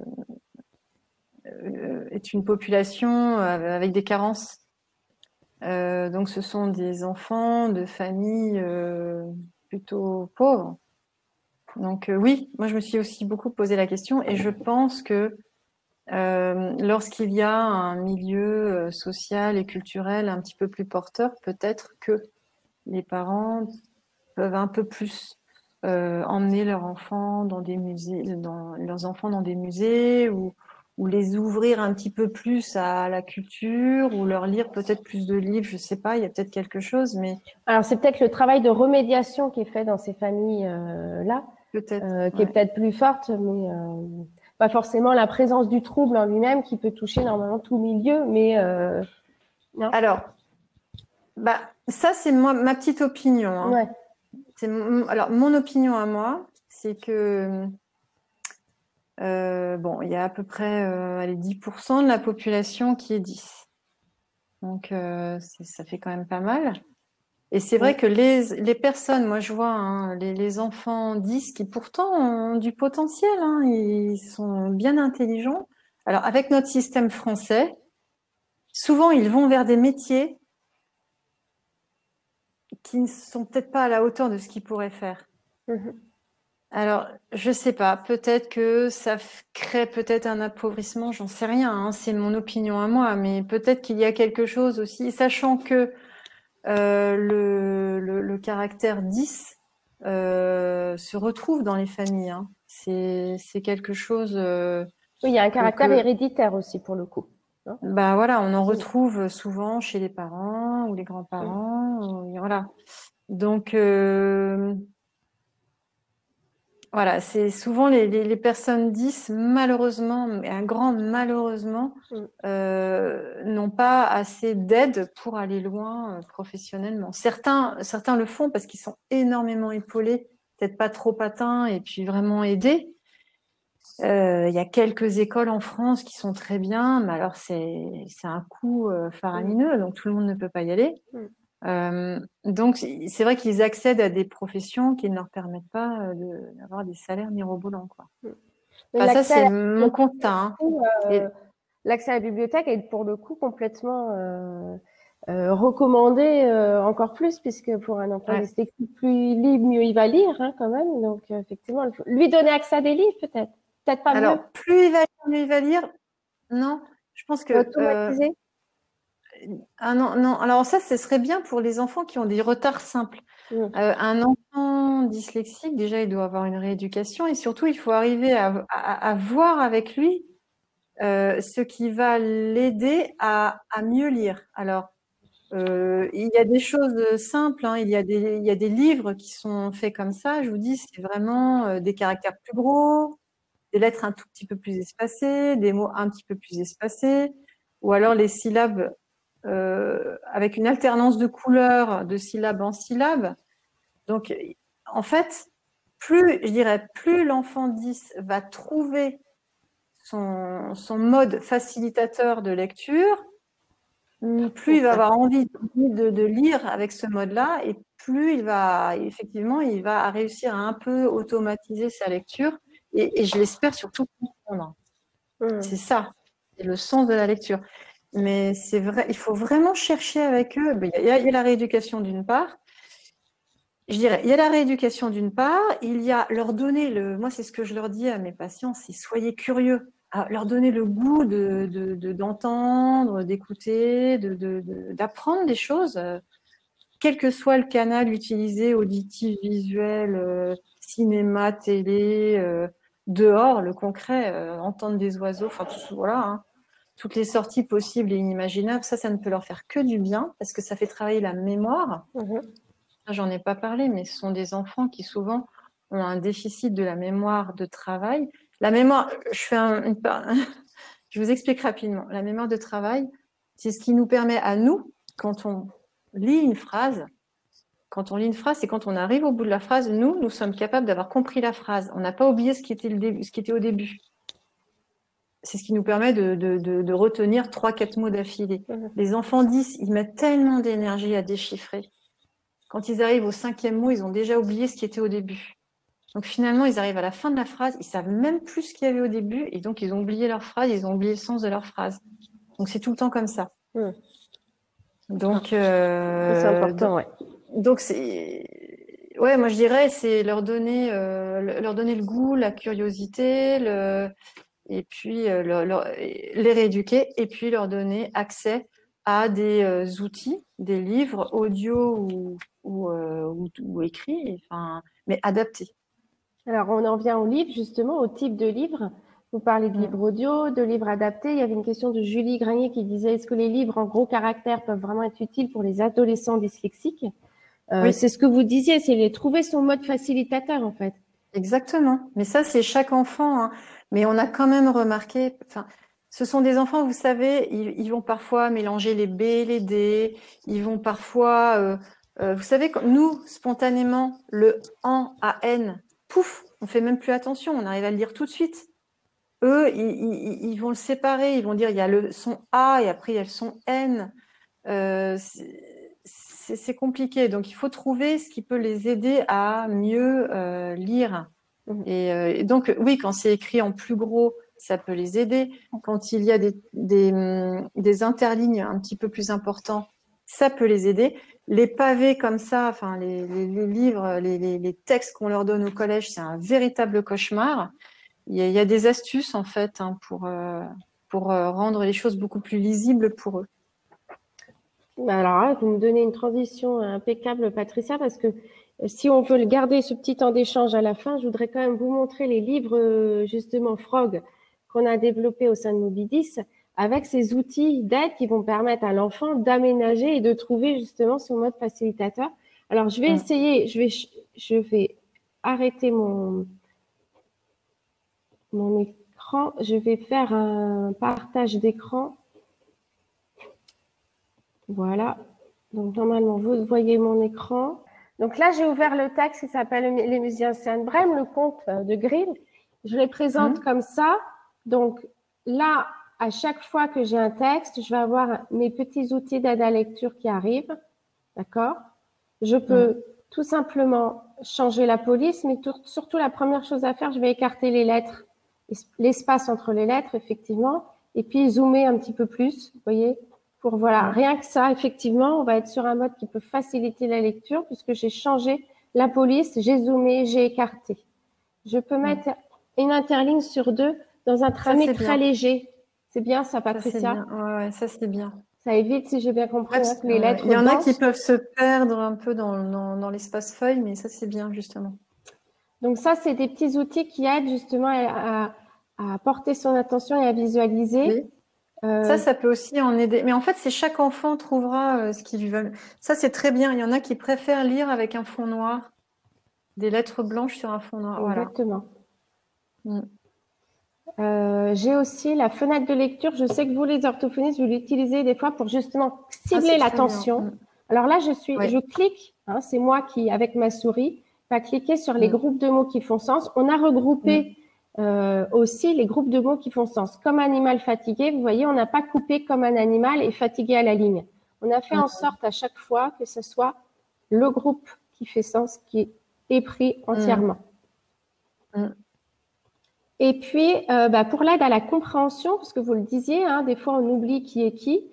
est une population avec des carences. donc, ce sont des enfants de familles plutôt pauvres. Donc oui, moi je me suis aussi beaucoup posé la question et je pense que euh, lorsqu'il y a un milieu euh, social et culturel un petit peu plus porteur, peut-être que les parents peuvent un peu plus euh, emmener leurs enfants dans des musées, dans, leurs enfants dans des musées ou, ou, les ouvrir un petit peu plus à la culture ou leur lire peut-être plus de livres, je sais pas, il y a peut-être quelque chose, mais
alors c'est peut-être le travail de remédiation qui est fait dans ces familles là, peut-être, qui est peut-être plus forte, mais pas forcément la présence du trouble en lui-même qui peut toucher normalement tout milieu, mais euh,
alors, bah ça c'est moi ma petite opinion. Hein. C'est alors mon opinion à moi, c'est que euh, bon, il y a à peu près euh, allez, 10% de la population qui est 10. Donc ça fait quand même pas mal. Et c'est vrai que les, les, personnes, moi je vois hein, les, les, enfants 10 qui pourtant ont du potentiel, hein, ils sont bien intelligents. Alors avec notre système français, souvent ils vont vers des métiers qui ne sont peut-être pas à la hauteur de ce qu'ils pourraient faire. Mmh Alors, je sais pas, peut-être que ça crée peut-être un appauvrissement, j'en sais rien, hein, c'est mon opinion à moi, mais peut-être qu'il y a quelque chose aussi, sachant que euh, le, le, caractère 10 euh, se retrouve dans les familles. Hein. C'est quelque chose. Euh,
oui, il y a un caractère héréditaire aussi pour le coup.
bah voilà, on en retrouve souvent chez les parents ou les grands-parents. Voilà. Donc, voilà, c'est souvent les, personnes 10, malheureusement, et un grand malheureusement, mm. euh, n'ont pas assez d'aide pour aller loin euh, professionnellement. Certains, certains le font parce qu'ils sont énormément épaulés, peut-être pas trop patins et puis vraiment aidés. Euh, il y a quelques écoles en France qui sont très bien, mais alors c'est un coût faramineux, donc tout le monde ne peut pas y aller. Mm. Euh, donc, c'est vrai qu'ils accèdent à des professions qui ne leur permettent pas d'avoir des salaires mirobolants. Quoi. ça, c'est mon constat. Hein.
L'accès à la bibliothèque est pour le coup complètement euh, recommander euh, encore plus, puisque pour un enfant dyslexique, plus libre, mieux il va lire hein, quand même. Donc euh, effectivement, lui donner accès à des livres peut-être. Peut-être pas
Alors, plus il va lire, mieux il va lire. Non, je pense que. Automatiser ah non, non. Alors ça, ce serait bien pour les enfants qui ont des retards simples. Mmh. un enfant dyslexique, déjà, il doit avoir une rééducation et surtout, il faut arriver à, à voir avec lui ce qui va l'aider à, à, mieux lire. Alors, euh, il y a des choses simples, hein. il, y a des, il y a des livres qui sont faits comme ça. Je vous dis, c'est vraiment euh, des caractères plus gros, des lettres un tout petit peu plus espacées, des mots un petit peu plus espacés, ou alors les syllabes euh, avec une alternance de couleurs de syllabe en syllabe. Donc, en fait, plus, je dirais, plus l'enfant 10 va trouver son, son mode facilitateur de lecture, plus il va avoir envie de, lire avec ce mode-là, et plus il va effectivement, il va réussir à un peu automatiser sa lecture, et, je l'espère surtout comprendre. Mmh. C'est ça, c'est le sens de la lecture. Mais c'est vrai, il faut vraiment chercher avec eux. Il y a, la rééducation d'une part. Je dirais, il y a la rééducation d'une part, il y a leur donner le. Moi, c'est ce que je leur dis à mes patients, c'est soyez curieux leur donner le goût d'entendre, de, d'écouter, d'apprendre des choses, euh, quel que soit le canal utilisé, auditif, visuel, euh, cinéma, télé, euh, dehors, le concret, entendre des oiseaux, enfin tout voilà, hein. Toutes les sorties possibles et inimaginables, ça, ça ne peut leur faire que du bien parce que ça fait travailler la mémoire. Mmh j'en ai pas parlé, mais ce sont des enfants qui souvent ont un déficit de la mémoire de travail la mémoire, je fais une <laughs> je vous explique rapidement. La mémoire de travail, c'est ce qui nous permet à nous, quand on lit une phrase, quand on lit une phrase, c'est quand on arrive au bout de la phrase, nous, nous sommes capables d'avoir compris la phrase. On n'a pas oublié ce qui était, le début, ce qui était au début. C'est ce qui nous permet de, retenir trois, quatre mots d'affilée. Mmh. Les enfants 10, ils mettent tellement d'énergie à déchiffrer. Quand ils arrivent au cinquième mot, ils ont déjà oublié ce qui était au début. Donc finalement, ils arrivent à la fin de la phrase, ils savent même plus ce qu'il y avait au début, et donc ils ont oublié leur phrase, ils ont oublié le sens de leur phrase. Donc c'est tout le temps comme ça. Hmm. Donc
euh, c'est important, ouais.
Donc c'est ouais, moi je dirais c'est leur donner euh, leur donner le goût, la curiosité, le et puis euh, les rééduquer et puis leur donner accès à des outils, des livres audio ou, ou, ou, ou écrits, enfin, mais adaptés.
Alors, on en vient au livre, justement, au type de livre. Vous parlez de livres audio, de livres adaptés. Il y avait une question de Julie Granier qui disait est-ce que les livres en gros caractères peuvent vraiment être utiles pour les adolescents dyslexiques? Euh, oui. C'est ce que vous disiez, c'est les trouver son mode facilitateur en fait.
Exactement. Mais ça, c'est chaque enfant. Hein. Mais on a quand même remarqué. Enfin, ce sont des enfants, vous savez, ils, vont parfois mélanger les B et les D. Ils vont parfois, euh, euh, vous savez, nous spontanément, le en à n, pouf, on fait même plus attention, on arrive à le dire tout de suite. Eux, ils, vont le séparer, ils vont dire il y a le son A et après il y a le son N. Euh, c'est compliqué, donc il faut trouver ce qui peut les aider à mieux lire. Mmh. Euh, et, donc, oui, quand c'est écrit en plus gros, ça peut les aider. Quand il y a des, des interlignes un petit peu plus importants, ça peut les aider les pavés comme ça, enfin les, livres, les, textes qu'on leur donne au collège, c'est un véritable cauchemar. Il y a, des astuces en fait hein, pour, euh, pour euh, rendre les choses beaucoup plus lisibles pour eux.
Bah, alors vous me donnez une transition impeccable, Patricia, parce que euh, si on veut garder ce petit temps d'échange à la fin, je voudrais quand même vous montrer les livres justement Frog qu'on a développés au sein de Mobidis avec ces outils d'aide qui vont permettre à l'enfant d'aménager et de trouver justement son mode facilitateur. Alors, je vais mm. essayer, je vais, je vais arrêter mon, mon écran. Je vais faire un partage d'écran. Voilà. Donc, normalement, vous voyez mon écran. Donc là, j'ai ouvert le texte qui s'appelle Les musiciens de Brême, le conte de Grill. Je les présente mm. comme ça. Donc là, à chaque fois que j'ai un texte, je vais avoir mes petits outils d'aide à lecture qui arrivent. D'accord? Je peux tout simplement changer la police, mais surtout la première chose à faire, je vais écarter les lettres, l'espace entre les lettres, effectivement, et puis zoomer un petit peu plus, vous voyez? Pour voilà, rien que ça, effectivement, on va être sur un mode qui peut faciliter la lecture puisque j'ai changé la police, j'ai zoomé, j'ai écarté. Je peux mettre une interligne sur deux dans un tramé très léger. C'est bien ça, Patricia?
Ça, ouais, ça c'est bien.
Ça évite, si j'ai bien compris, les lettres.
Il y en a qui peuvent se perdre un peu dans, dans, l'espace feuille, mais ça c'est bien justement.
Donc ça, c'est des petits outils qui aident justement à, à porter son attention et à visualiser.
Euh, ça, ça peut aussi en aider. Mais en fait, c'est chaque enfant trouvera euh, ce qu'il lui veut. Ça, c'est très bien. Il y en a qui préfèrent lire avec un fond noir, des lettres blanches sur un fond noir.
Exactement. Mm. Euh, j'ai aussi la fenêtre de lecture. Je sais que vous, les orthophonistes, vous l'utilisez des fois pour justement cibler l'attention. Mm. Alors là, je suis, je clique. Hein, c'est moi qui, avec ma souris, va cliquer sur les mm. groupes de mots qui font sens. On a regroupé euh, aussi les groupes de mots qui font sens. Comme animal fatigué, vous voyez, on n'a pas coupé comme un animal et fatigué à la ligne. On a fait en sorte à chaque fois que ce soit le groupe qui fait sens qui est pris entièrement. Mm. Mm. Et puis, euh, bah, pour l'aide à la compréhension, parce que vous le disiez, hein, des fois on oublie qui est qui,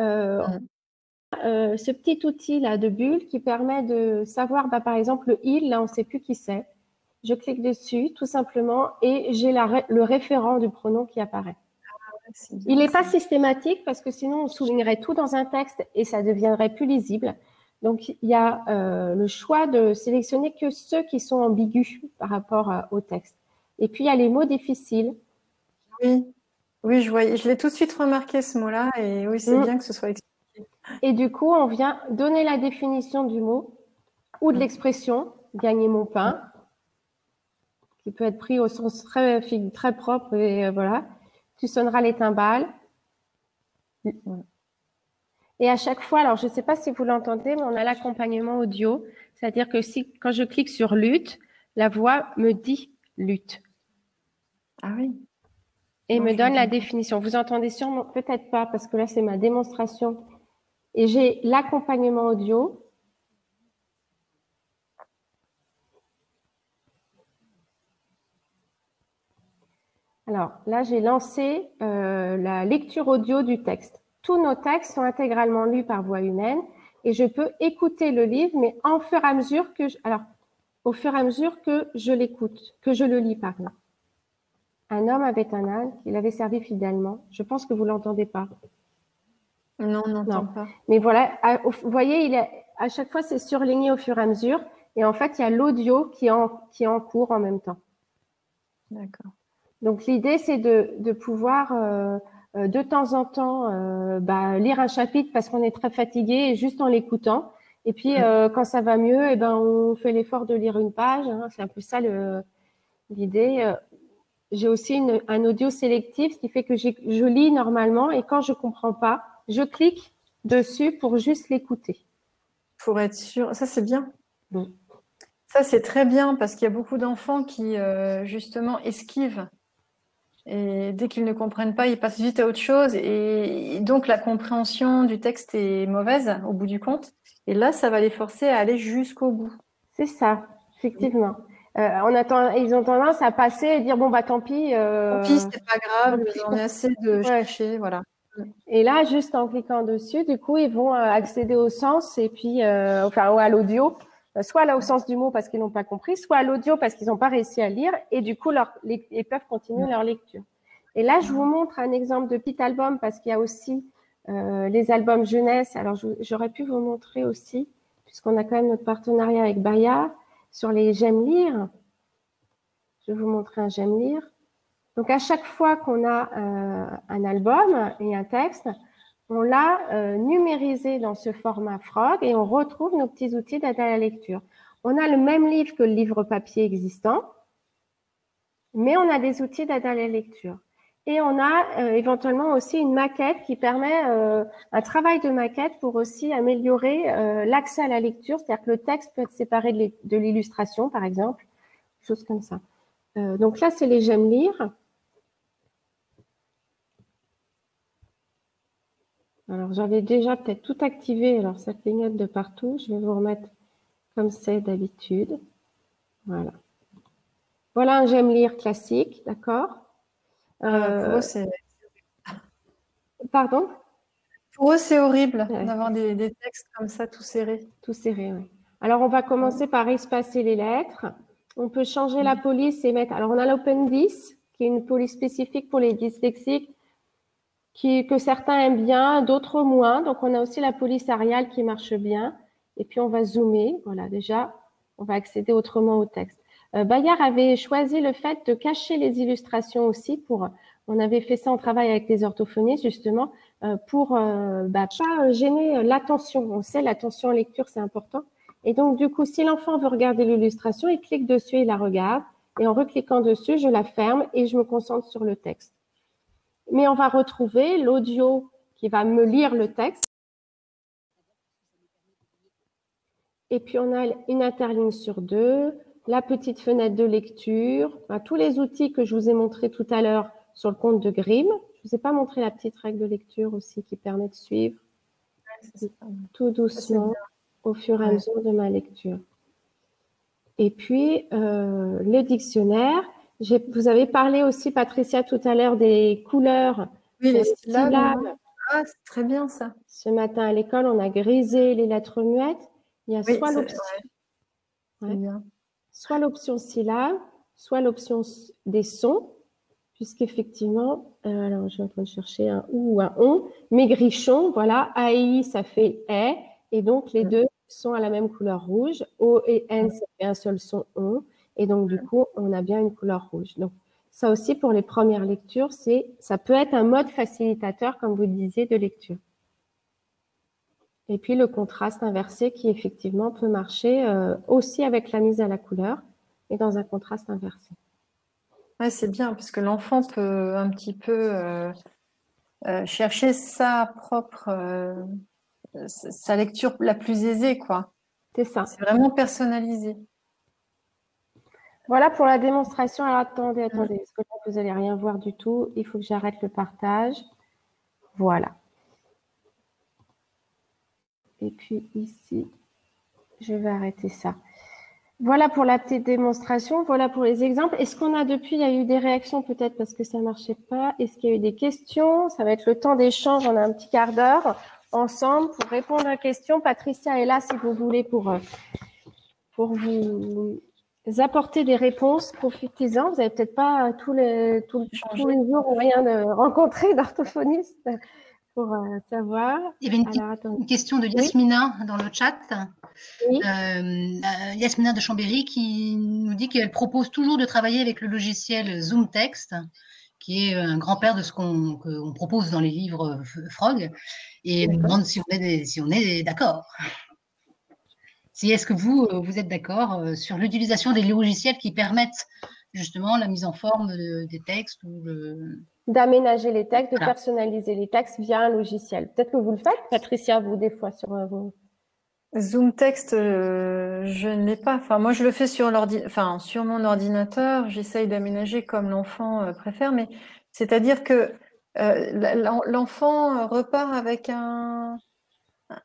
euh, mm. ce petit outil là de bulle qui permet de savoir, bah, par exemple, le il, là on ne sait plus qui c'est je clique dessus tout simplement et j'ai le référent du pronom qui apparaît. Ah, il n'est pas systématique parce que sinon on soulignerait tout dans un texte et ça deviendrait plus lisible. Donc il y a euh, le choix de sélectionner que ceux qui sont ambigus par rapport au texte. Et puis il y a les mots difficiles.
Oui, oui, je. Je l'ai tout de suite remarqué ce mot-là et oui, c'est mm. bien que ce soit expliqué.
Et du coup, on vient donner la définition du mot ou de mm. l'expression gagner mon pain qui peut être pris au sens très, très propre et euh, voilà. Tu sonneras les timbales. Et à chaque fois, alors je ne sais pas si vous l'entendez, mais on a l'accompagnement audio. C'est-à-dire que si, quand je clique sur lutte, la voix me dit lutte.
Ah oui.
Et me donne la définition. Vous entendez sûrement, peut-être pas, parce que là, c'est ma démonstration. Et j'ai l'accompagnement audio Alors là, j'ai lancé euh, la lecture audio du texte. Tous nos textes sont intégralement lus par voix humaine et je peux écouter le livre, mais en fur et à mesure que je, alors au fur et à mesure que je l'écoute, que je le lis, pardon. Un homme avait un âne qu'il avait servi fidèlement. Je pense que vous l'entendez pas.
Non, non, non. pas.
Mais voilà, vous voyez, il est, à chaque fois, c'est surligné au fur et à mesure. Et en fait, il y a l'audio qui, qui est en cours en même temps.
D'accord.
Donc l'idée, c'est de, pouvoir euh, euh, de temps en temps euh, bah, lire un chapitre parce qu'on est très fatigué, juste en l'écoutant. Et puis quand ça va mieux, et eh ben on fait l'effort de lire une page. Hein. c'est un peu ça l'idée. J'ai aussi un audio sélectif, ce qui fait que je lis normalement et quand je comprends pas, je clique dessus pour juste l'écouter.
Pour être sûr, ça c'est bien. Ça c'est très bien parce qu'il y a beaucoup d'enfants qui justement esquivent et dès qu'ils ne comprennent pas, ils passent vite à autre chose. Et donc, la compréhension du texte est mauvaise au bout du compte. Et là, ça va les forcer à aller jusqu'au bout.
C'est ça, effectivement. Euh, on attend, ils ont tendance à passer et dire bon bah tant pis.
Euh, tant pis, c'est pas grave, j'en ai assez de chercher, voilà.
Et là, juste en cliquant dessus, du coup, ils vont euh, accéder au sens et puis, euh, enfin, ou à l'audio soit là au sens du mot parce qu'ils n'ont pas compris, soit à l'audio parce qu'ils n'ont pas réussi à lire, et du coup, ils peuvent continuer leur lecture. Et là, je vous montre un exemple de petit album parce qu'il y a aussi euh, les albums jeunesse. Alors, j'aurais pu vous montrer aussi, puisqu'on a quand même notre partenariat avec Bayard, sur les J'aime lire. Je vais vous montrer un J'aime lire. Donc, à chaque fois qu'on a euh, un album et un texte, on l'a euh, numérisé dans ce format Frog et on retrouve nos petits outils d'aide à la lecture. On a le même livre que le livre papier existant, mais on a des outils d'aide à la lecture. Et on a euh, éventuellement aussi une maquette qui permet euh, un travail de maquette pour aussi améliorer l'accès à la lecture, c'est-à-dire que le texte peut être séparé de l'illustration, par exemple, choses comme ça. donc là, c'est les j'aime lire. Alors, j'avais déjà peut-être tout activé. Alors, ça clignote de partout. Je vais vous remettre comme c'est d'habitude. Voilà. Voilà un j'aime lire classique, d'accord?
Euh, Pour eux, c'est...
Pardon?
Pour eux, c'est horrible d'avoir des, des, textes comme ça, tout serrés.
Tout serrés, oui. Alors, on va commencer par espacer les lettres. On peut changer la police et mettre... Alors, on a l'Open 10, qui est une police spécifique pour les dyslexiques, qui, que certains aiment bien, d'autres moins. Donc, on a aussi la police Arial qui marche bien. Et puis, on va zoomer. Voilà, déjà, on va accéder autrement au texte. Euh, Bayard avait choisi le fait de cacher les illustrations aussi pour, on avait fait ça en travail avec les orthophonistes justement, euh, pour euh, bah, pas gêner l'attention. On sait, l'attention en lecture, c'est important. Et donc, du coup, si l'enfant veut regarder l'illustration, il clique dessus, il la regarde. Et en recliquant dessus, je la ferme et je me concentre sur le texte. Mais on va retrouver l'audio qui va me lire le texte. Et puis, on a une interligne sur deux, la petite fenêtre de lecture, tous les outils que je vous ai montrés tout à l'heure sur le compte de Grimm. Je ne vous ai pas montré la petite règle de lecture aussi qui permet de suivre tout doucement au fur et à mesure de ma lecture. Et puis, euh, le dictionnaire. Vous avez parlé aussi, Patricia, tout à l'heure des couleurs.
Oui, les syllabes. Ah, c'est très bien ça.
Ce matin à l'école, on a grisé les lettres muettes. Il y a soit l'option soit l'option syllabe, soit l'option des sons, puisqu'effectivement, euh, alors je suis en train de chercher un ou ou un on, maigrichon, voilà, AI, ça fait est, et donc les deux sont à la même couleur rouge. O et N, ça fait un seul son on, et donc du coup, on a bien une couleur rouge. Donc, ça aussi, pour les premières lectures, c'est, ça peut être un mode facilitateur, comme vous disiez, de lecture. Et puis le contraste inversé qui effectivement peut marcher euh, aussi avec la mise à la couleur et dans un contraste inversé.
Ouais, c'est bien parce que l'enfant peut un petit peu euh, euh, chercher sa propre, sa lecture la plus aisée, quoi.
C'est ça.
C'est vraiment personnalisé.
Voilà pour la démonstration. Alors attendez, attendez, parce que vous n'allez rien voir du tout. Il faut que j'arrête le partage. Voilà. Et puis ici, je vais arrêter ça. Voilà pour la petite démonstration, voilà pour les exemples. Est-ce qu'on a depuis, il y a eu des réactions peut-être parce que ça ne marchait pas? Est-ce qu'il y a eu des questions? Ça va être le temps d'échange, on a un petit quart d'heure ensemble pour répondre aux questions. Patricia est là si vous voulez pour, euh, pour vous apporter des réponses. Profitez-en, vous n'avez peut-être pas tous les, tous, tous les jours rien de rencontrer <laughs> d'orthophonistes pour euh, savoir.
Il y avait une, question de Yasmina dans le chat. Oui. Euh, Yasmina de Chambéry qui nous dit qu'elle propose toujours de travailler avec le logiciel Zoom Text, qui est un grand-père de ce qu'on propose dans les livres Frog, et elle nous demande si on est, si on est d'accord. Si est-ce que vous, euh, vous êtes d'accord sur l'utilisation des logiciels qui permettent justement la mise en forme des textes ou le
d'aménager les textes, de personnaliser les textes via un logiciel. Peut-être que vous le faites, Patricia, vous, des fois, sur euh, vos...
Zoom Text, euh, je ne l'ai pas. Enfin, moi, je le fais sur, enfin, sur mon ordinateur. J'essaye d'aménager comme l'enfant euh, préfère, mais c'est-à-dire que l'enfant repart avec un,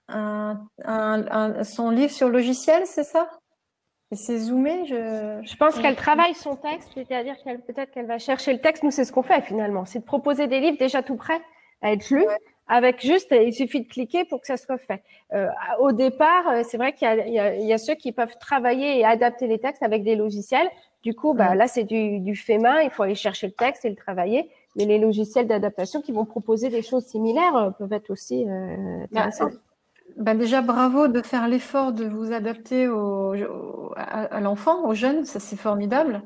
son livre sur logiciel, c'est ça? Et c'est zoomé, je...
je pense qu'elle travaille son texte, c'est-à-dire qu'elle peut-être qu'elle va chercher le texte. Nous, c'est ce qu'on fait finalement, c'est de proposer des livres déjà tout prêts à être lus, avec juste, il suffit de cliquer pour que ça soit fait. Euh, au départ, euh, c'est vrai qu'il y, y, y a, ceux qui peuvent travailler et adapter les textes avec des logiciels. Du coup, bah, là, c'est du, du fait main, il faut aller chercher le texte et le travailler. Mais les logiciels d'adaptation qui vont proposer des choses similaires euh, peuvent être aussi euh, bah, intéressants.
Ben déjà, bravo de faire l'effort de vous adapter au, à, l'enfant, aux jeunes, ça c'est formidable.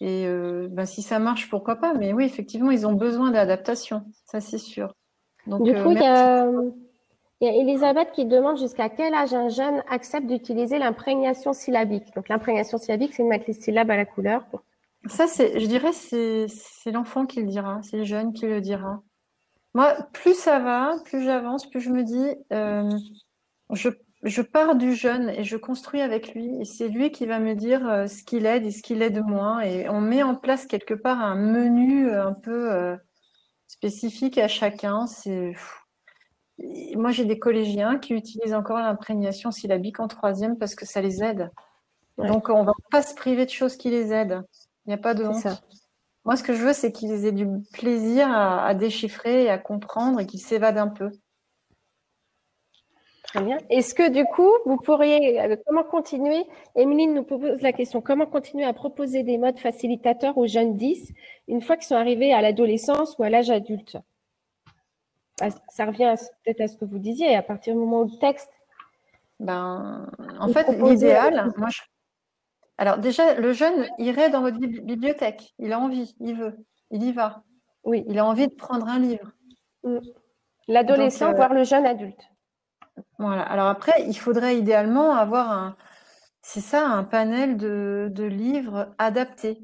Et euh, ben, si ça marche, pourquoi pas? Mais oui, effectivement, ils ont besoin d'adaptation, ça c'est sûr.
Donc, du euh, coup, il y, a, y, a Elisabeth qui demande jusqu'à quel âge un jeune accepte d'utiliser l'imprégnation syllabique. Donc l'imprégnation syllabique, c'est de mettre les syllabes à la couleur.
Ça, c'est, je dirais, c'est l'enfant qui le dira, c'est le jeune qui le dira. Moi, plus ça va, plus j'avance, plus je me dis, euh, je, pars du jeune et je construis avec lui. Et c'est lui qui va me dire euh, ce qu'il aide et ce qu'il aide moi. Et on met en place quelque part un menu euh, un peu spécifique à chacun. C'est moi, j'ai des collégiens qui utilisent encore l'imprégnation syllabique en troisième parce que ça les aide. Donc, on ne va pas se priver de choses qui les aident. Il n'y a pas de honte. Moi, ce que je veux, c'est qu'ils aient du plaisir à, déchiffrer et à comprendre et qu'ils s'évadent un peu.
Très bien. Est-ce que du coup, vous pourriez, euh, comment continuer? Emeline nous pose la question, comment continuer à proposer des modes facilitateurs aux jeunes 10 une fois qu'ils sont arrivés à l'adolescence ou à l'âge adulte? Bah, Ça revient peut-être à ce que vous disiez, à partir du moment où le texte.
Ben, en fait, l'idéal, moi, je, alors déjà, le jeune irait dans votre bibliothèque. Il a envie, il veut, il y va. Oui, il a envie de prendre un livre.
Mm. L'adolescent, euh, voire le jeune adulte.
Voilà. Alors après, il faudrait idéalement avoir un, c'est ça, un panel de, livres adaptés.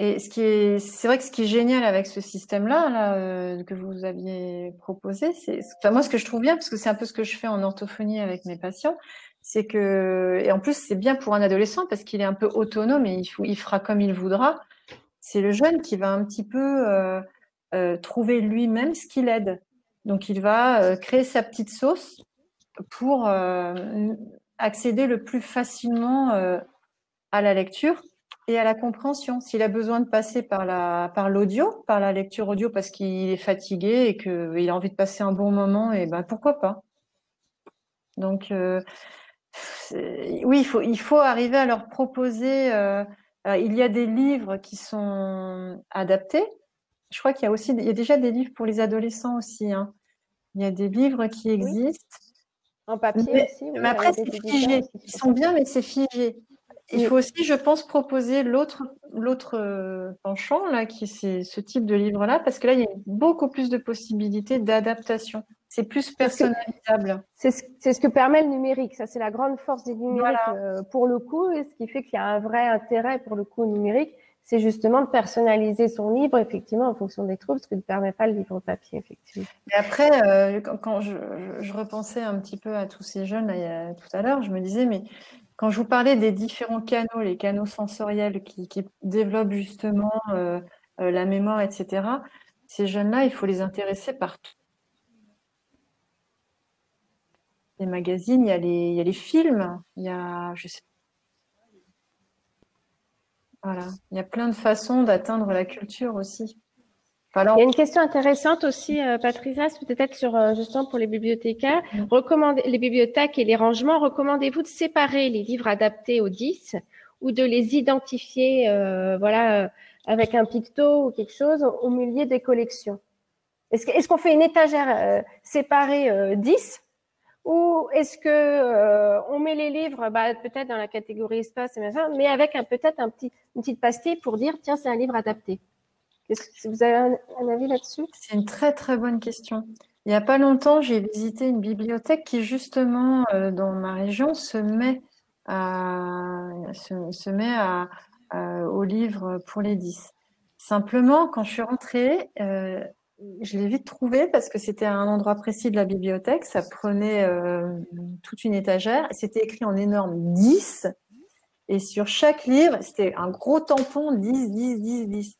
Et ce qui est, c'est vrai que ce qui est génial avec ce système-là, là, euh, que vous aviez proposé, c'est, enfin, moi, ce que je trouve bien, parce que c'est un peu ce que je fais en orthophonie avec mes patients, c'est que, et en plus, c'est bien pour un adolescent parce qu'il est un peu autonome et il, fera comme il voudra. C'est le jeune qui va un petit peu euh, euh, trouver lui-même ce qui l'aide. Donc, il va euh, créer sa petite sauce pour accéder le plus facilement à la lecture et à la compréhension. S'il a besoin de passer par la par l'audio, par la lecture audio parce qu'il est fatigué et qu'il a envie de passer un bon moment, et ben pourquoi pas. Donc oui, il faut, il faut arriver à leur proposer. Euh, il y a des livres qui sont adaptés. Je crois qu'il y a aussi, il y a déjà des livres pour les adolescents aussi. Hein. Il y a des livres qui existent.
En papier aussi.
mais après, c'est figé. Ils sont bien, mais c'est figé. Il faut aussi, je pense, proposer l'autre l'autre euh, penchant là, qui c'est ce type de livre-là, parce que là, il y a beaucoup plus de possibilités d'adaptation. C'est plus personnalisable.
C'est ce, que permet le numérique. Ça, c'est la grande force du numérique euh, pour le coup, et ce qui fait qu'il y a un vrai intérêt pour le coup numérique, c'est justement de personnaliser son livre, effectivement, en fonction des troubles, ce que ne permet pas le livre papier, effectivement.
Et après, euh, quand, je, repensais un petit peu à tous ces jeunes là, tout à l'heure, je me disais, mais quand je vous parlais des différents canaux, les canaux sensoriels qui, développent justement euh, la mémoire, etc., ces jeunes-là, il faut les intéresser partout les magazines, il y a les, il y a les films, il y a, je sais voilà, il y a plein de façons d'atteindre la culture aussi.
il y a une question intéressante aussi, euh, Patricia, peut-être sur euh, justement pour les bibliothécaires. Mm. les bibliothèques et les rangements, recommandez-vous de séparer les livres adaptés aux 10 ou de les identifier, euh, voilà, avec un picto ou quelque chose au milieu des collections? Est-ce qu'on fait une étagère séparée 10 ou est-ce que euh, on met les livres bah, peut-être dans la catégorie espace et mais avec peut-être une petite pastille pour dire tiens c'est un livre adapté. Vous avez un, avis là-dessus?
C'est une très très bonne question. Il n'y a pas longtemps, j'ai visité une bibliothèque qui justement euh, dans ma région se met à se, met à, au livre pour les 10. Simplement, quand je suis rentrée, euh, je l'ai vite trouvé parce que c'était à un endroit précis de la bibliothèque. Ça prenait euh, toute une étagère. C'était écrit en énorme 10. Et sur chaque livre, c'était un gros tampon 10, 10, 10, 10.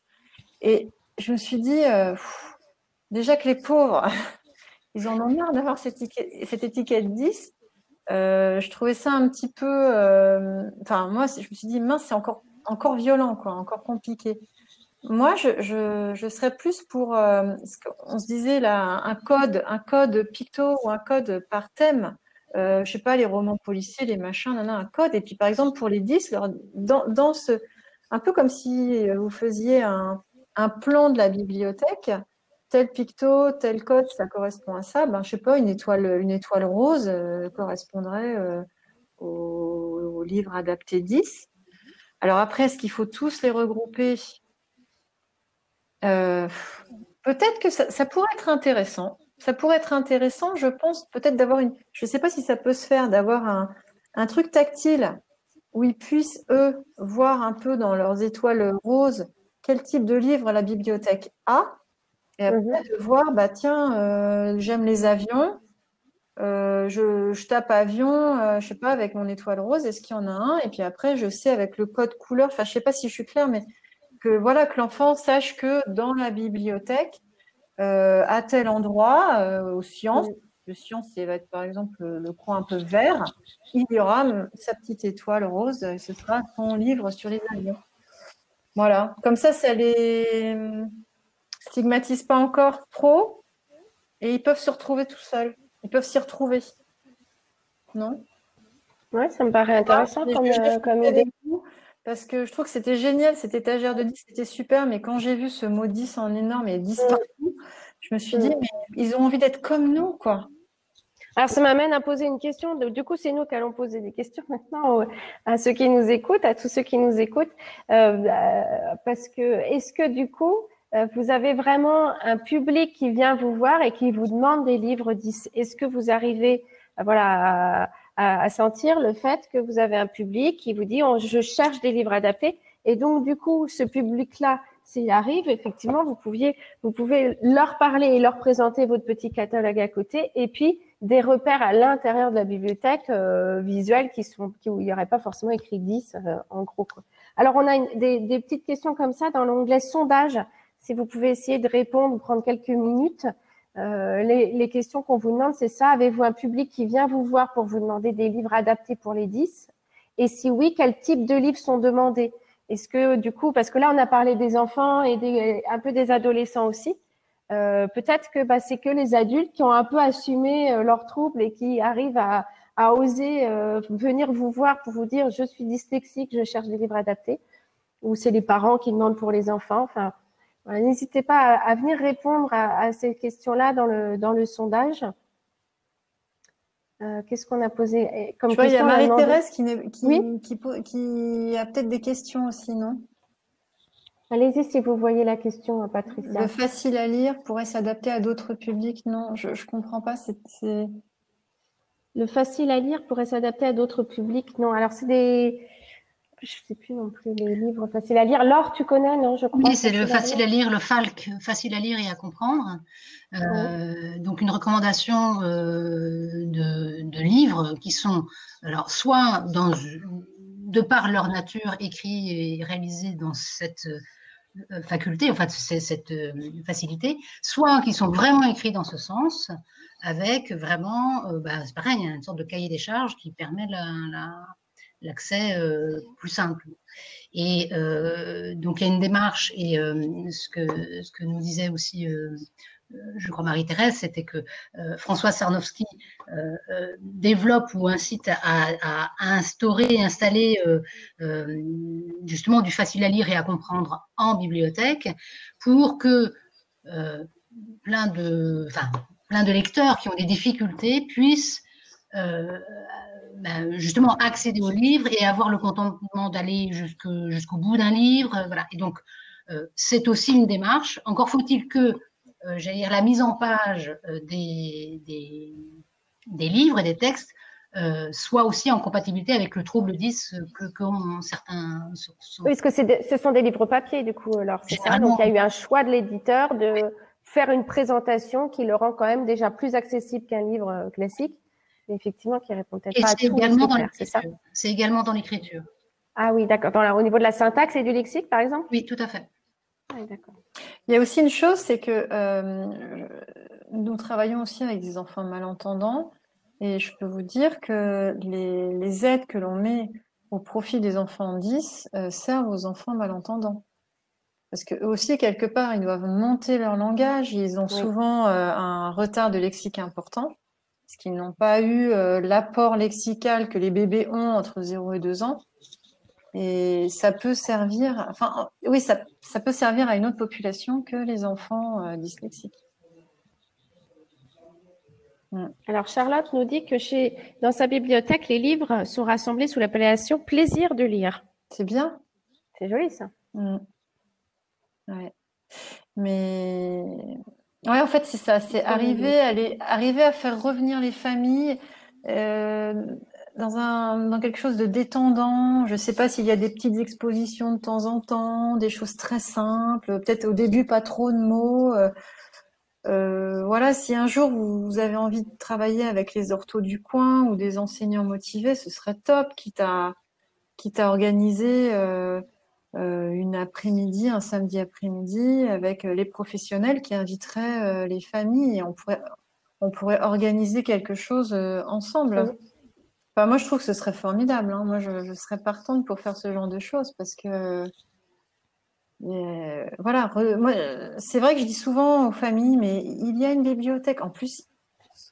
Et je me suis dit, euh, déjà que les pauvres, <laughs> ils en ont marre d'avoir cette étiquette, 10. Euh, je trouvais ça un petit peu. Enfin, moi, je me suis dit, mince, c'est encore, encore violent, quoi, encore compliqué. Moi, je, serais plus pour, euh, on se disait là, un code, un code picto ou un code par thème. Euh, je sais pas, les romans policiers, les machins, a un code. Et puis, par exemple, pour les 10, dans, ce, un peu comme si vous faisiez un, plan de la bibliothèque, tel picto, tel code, ça correspond à ça. Ben, je sais pas, une étoile, une étoile rose euh, correspondrait euh, au, au, livre adapté 10. Alors après, est-ce qu'il faut tous les regrouper? Euh, peut-être que ça, pourrait être intéressant. Ça pourrait être intéressant, je pense, peut-être d'avoir une. Je ne sais pas si ça peut se faire, d'avoir un, truc tactile où ils puissent, eux, voir un peu dans leurs étoiles roses quel type de livre la bibliothèque a. Et après, mhm. de voir, bah tiens, euh, j'aime les avions. Euh, je, tape avion, je sais pas, avec mon étoile rose, est-ce qu'il y en a un? Et puis après, je sais avec le code couleur, enfin, je sais pas si je suis claire, mais que voilà que l'enfant sache que dans la bibliothèque, à tel endroit, aux sciences, le science, c'est va être par exemple le, coin un peu vert, il y aura sa petite étoile rose et ce sera son livre sur les avions. Voilà, comme ça, ça les stigmatise pas encore trop et ils peuvent se retrouver tout seuls. Ils peuvent s'y retrouver. Non?
Oui, ça me paraît intéressant comme, euh, idée.
Parce que je trouve que c'était génial, cette étagère de 10, c'était super, mais quand j'ai vu ce mot 10 en énorme et 10 partout, je me suis dit, mais ils ont envie d'être comme nous, quoi.
Alors, ça m'amène à poser une question. Du coup, c'est nous qui allons poser des questions <laughs> maintenant à ceux qui nous écoutent, à tous ceux qui nous écoutent. Euh, euh, parce que, est-ce que du coup, euh, vous avez vraiment un public qui vient vous voir et qui vous demande des livres 10 Est-ce que vous arrivez voilà, à, sentir le fait que vous avez un public qui vous dit je cherche des livres adaptés et donc du coup ce public-là s'il arrive, effectivement, vous, pouviez, vous pouvez leur parler et leur présenter votre petit catalogue à côté, et puis des repères à l'intérieur de la bibliothèque euh, visuelle qui sont, qui, où il n'y aurait pas forcément écrit 10 euh, en gros. Alors, on a des, des, petites questions comme ça dans l'onglet sondage. Si vous pouvez essayer de répondre prendre quelques minutes. Euh, les, questions qu'on vous demande, c'est ça. Avez-vous un public qui vient vous voir pour vous demander des livres adaptés pour les 10 Et si oui, quel type de livres sont demandés? Est-ce que du coup, parce que là, on a parlé des enfants et un peu des adolescents aussi, euh, peut-être que bah, c'est que les adultes qui ont un peu assumé euh, leurs troubles et qui arrivent à, oser venir vous voir pour vous dire je suis dyslexique, je cherche des livres adaptés, ou c'est les parents qui demandent pour les enfants. N'hésitez pas à, à, venir répondre à, à ces questions-là dans le, dans le sondage. Euh, qu'est-ce qu'on a posé?
Comme question Il y a Marie-Thérèse qui, qui, a peut-être des questions aussi, non?
Allez-y si vous voyez la question, Patricia.
Le facile à lire pourrait s'adapter à d'autres publics Non, je ne comprends pas.
Le facile à lire pourrait s'adapter à d'autres publics Non, alors c'est des je ne sais plus non plus les livres faciles à lire. Laure, tu connais, non
je crois, Oui, c'est le facile à lire, le FALC, facile à lire et à comprendre. Euh, donc une recommandation euh, de, livres qui sont, alors soit dans, de par leur nature écrits et réalisés dans cette euh, faculté, enfin cette facilité, soit qui sont vraiment écrits dans ce sens, avec vraiment, bah, c'est pareil, il y a une sorte de cahier des charges qui permet la l'accès euh, plus simple. Et euh, donc il y a une démarche, et euh, ce, que, ce que nous disait aussi, je crois Marie-Thérèse, c'était que François Sarnowski développe ou incite à, instaurer, installer justement du facile à lire et à comprendre en bibliothèque pour que plein de, plein de lecteurs qui ont des difficultés puissent ben, justement accéder au livre et avoir le contentement d'aller jusqu'au bout d'un livre. Euh, voilà. Et donc, euh, c'est aussi une démarche. Encore faut-il que, euh, j'allais dire, la mise en page des, des, livres et des textes soit aussi en compatibilité avec le trouble 10 que, certains.
Sont... Oui, parce que ce sont des livres papier, du coup, alors c'est ça. Donc, il y a eu un choix de l'éditeur de faire une présentation qui le rend quand même déjà plus accessible qu'un livre classique effectivement, qui répond peut-être pas à
tout. C'est ça C'est également dans l'écriture.
Ah oui, d'accord. Au niveau de la syntaxe et du lexique, par exemple?
Oui, tout à fait.
Ah Il y a aussi une chose, c'est que euh, nous travaillons aussi avec des enfants malentendants et je peux vous dire que les, aides que l'on met au profit des enfants 10 euh, servent aux enfants malentendants. Parce qu'eux aussi, quelque part, ils doivent monter leur langage, ils ont souvent euh, un retard de lexique important parce qu'ils n'ont pas eu euh, l'apport lexical que les bébés ont entre 0 et 2 ans. Et ça peut servir, enfin, oui, ça, ça peut servir à une autre population que les enfants euh, dyslexiques.
Mm. Alors Charlotte nous dit que chez, dans sa bibliothèque, les livres sont rassemblés sous l'appellation plaisir de lire.
C'est bien.
C'est joli ça.
Mm. Ouais. Mais oui, en fait, c'est ça. C'est arriver, à arriver à faire revenir les familles euh, dans, un, dans quelque chose de détendant. Je ne sais pas s'il y a des petites expositions de temps en temps, des choses très simples. Peut-être au début, pas trop de mots. Euh, euh, voilà, si un jour vous, avez envie de travailler avec les orthos du coin ou des enseignants motivés, ce serait top, quitte à, quitte à organiser une après-midi, un samedi après-midi, avec les professionnels qui inviteraient les familles et on pourrait, on pourrait organiser quelque chose ensemble. moi, je trouve que ce serait formidable. Hein. Moi, je, je, serais partante pour faire ce genre de choses parce que voilà, c'est vrai que je dis souvent aux familles, mais il y a une bibliothèque. En plus,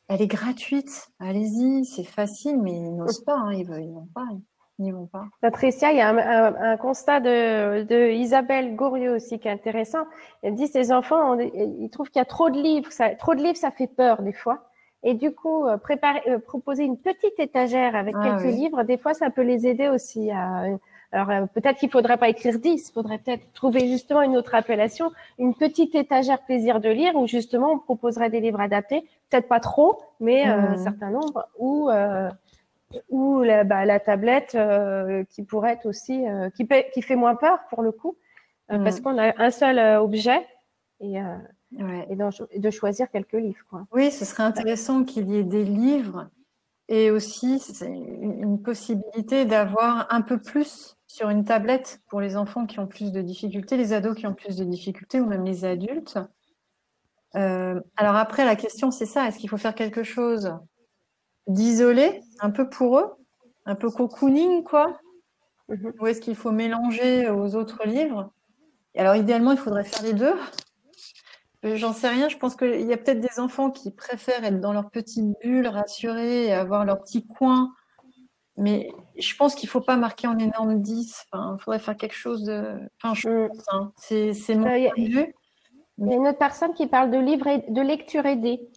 elle est gratuite. Allez-y, c'est facile, mais ils n'osent pas. Hein. Ils, ne vont pas. Ils vont pas.
Patricia, il y a un, constat de, Isabelle Goriot aussi qui est intéressant. Elle dit ces enfants, ils trouvent qu'il y a trop de livres. Ça, trop de livres, ça fait peur des fois. Et du coup, euh, préparer, euh, proposer une petite étagère avec ah quelques livres, des fois, ça peut les aider aussi à alors euh, peut-être qu'il faudrait pas écrire 10, il faudrait peut-être trouver justement une autre appellation, une petite étagère plaisir de lire où justement on proposerait des livres adaptés, peut-être pas trop, mais euh, mmh. un certain nombre, ou euh, ou la, bah, la tablette qui pourrait être aussi qui, qui fait moins peur pour le coup, parce mmh. qu'on a un seul objet et, et de choisir quelques livres. Quoi.
Oui, ce serait intéressant qu'il y ait des livres et aussi une possibilité d'avoir un peu plus sur une tablette pour les enfants qui ont plus de difficultés, les ados qui ont plus de difficultés ou même les adultes. Euh, alors après, la question, c'est ça, est-ce qu'il faut faire quelque chose d'isolé, un peu pour eux, un peu cocooning, quoi mhm. Ou est-ce qu'il faut mélanger aux autres livres? Alors idéalement, il faudrait faire les deux. Euh, j'en sais rien, je pense qu'il y a peut-être des enfants qui préfèrent être dans leur petite bulle, rassurés, et avoir leur petit coin mais je pense qu'il ne faut pas marquer en énorme 10. il faudrait faire quelque chose de. Enfin, je mm. pense, hein. c'est mon
euh, point de vue. Il y a une autre personne qui parle de, livre de lecture aidée.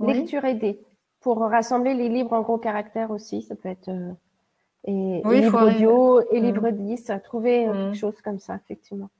Lecture aidée. Pour rassembler les livres en gros caractères aussi. Ça peut être. Euh, et, livre audio et mm. livre 10. Trouver euh, quelque mm. chose comme ça, effectivement.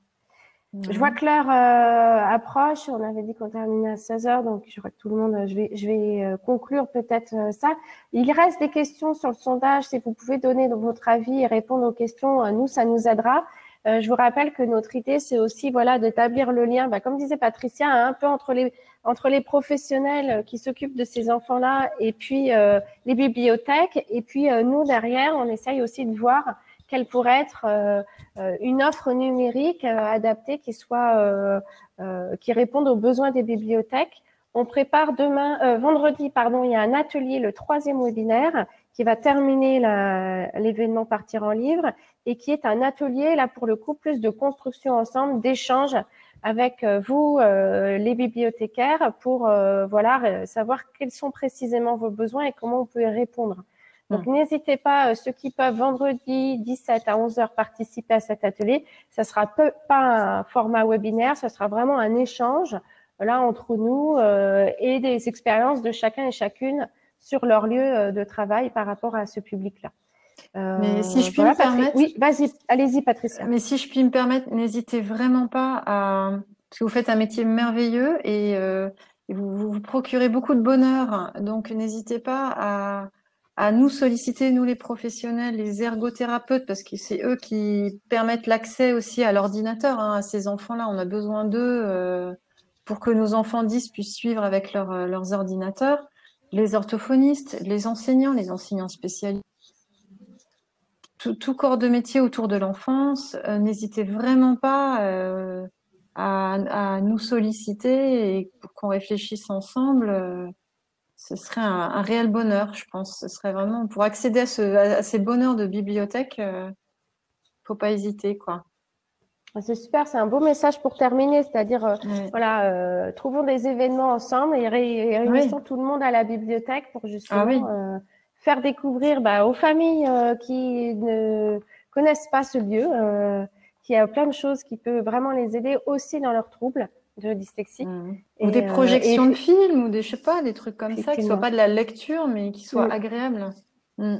Je vois que l'heure euh, approche. On avait dit qu'on terminait à 16 heures, donc je crois que tout le monde, je vais, je vais euh, conclure peut-être euh, ça. Il reste des questions sur le sondage. Si vous pouvez donner votre avis et répondre aux questions, nous, ça nous aidera. Je vous rappelle que notre idée, c'est aussi voilà d'établir le lien, bah, comme disait Patricia, hein, un peu entre les entre les professionnels qui s'occupent de ces enfants-là et puis les bibliothèques. Et puis nous derrière, on essaye aussi de voir quelle pourrait être euh, euh, une offre numérique euh, adaptée qui soit qui réponde aux besoins des bibliothèques. On prépare demain, vendredi, pardon, il y a un atelier, le troisième webinaire, qui va terminer l'événement Partir en livre et qui est un atelier, là pour le coup, plus de construction ensemble, d'échange avec vous, les bibliothécaires, pour voilà savoir quels sont précisément vos besoins et comment on peut y répondre. Donc, hmm. n'hésitez pas, euh, ceux qui peuvent vendredi 17 à 11 heures participer à cet atelier. Ça sera peu, pas un format webinaire, ce sera vraiment un échange là entre nous euh, et des expériences de chacun et chacune sur leur lieu euh, de travail par rapport à ce public-là.
Mais si je puis me permettre,
oui, vas-y, allez-y, Patricia.
Mais si je puis me permettre, n'hésitez vraiment pas à, parce que vous faites un métier merveilleux et, vous, vous procurez beaucoup de bonheur, donc n'hésitez pas à à nous solliciter, nous les professionnels, les ergothérapeutes, parce que c'est eux qui permettent l'accès aussi à l'ordinateur hein, à ces enfants-là. On a besoin d'eux euh, pour que nos enfants 10 puissent suivre avec euh, leurs ordinateurs. Les orthophonistes, les enseignants, les enseignants spécialisés. Tout, corps de métier autour de l'enfance, euh, n'hésitez vraiment pas à, à, nous solliciter et pour qu'on réfléchisse ensemble ce serait un, réel bonheur, je pense. Ce serait vraiment pour accéder à, ces bonheurs de bibliothèque, il euh, ne faut pas hésiter, quoi.
Ah, c'est super, c'est un beau message pour terminer, c'est-à-dire euh, voilà, euh, trouvons des événements ensemble et, réunissons tout le monde à la bibliothèque pour justement ah faire découvrir bah, aux familles qui ne connaissent pas ce lieu qu'il y a plein de choses qui peuvent vraiment les aider aussi dans leurs troubles de dyslexie.
Mmh. ou des euh, projections de films, ou des, je sais pas, des trucs comme ça, qui ne soient pas de la lecture, mais qui soient mmh. agréables. Mmh.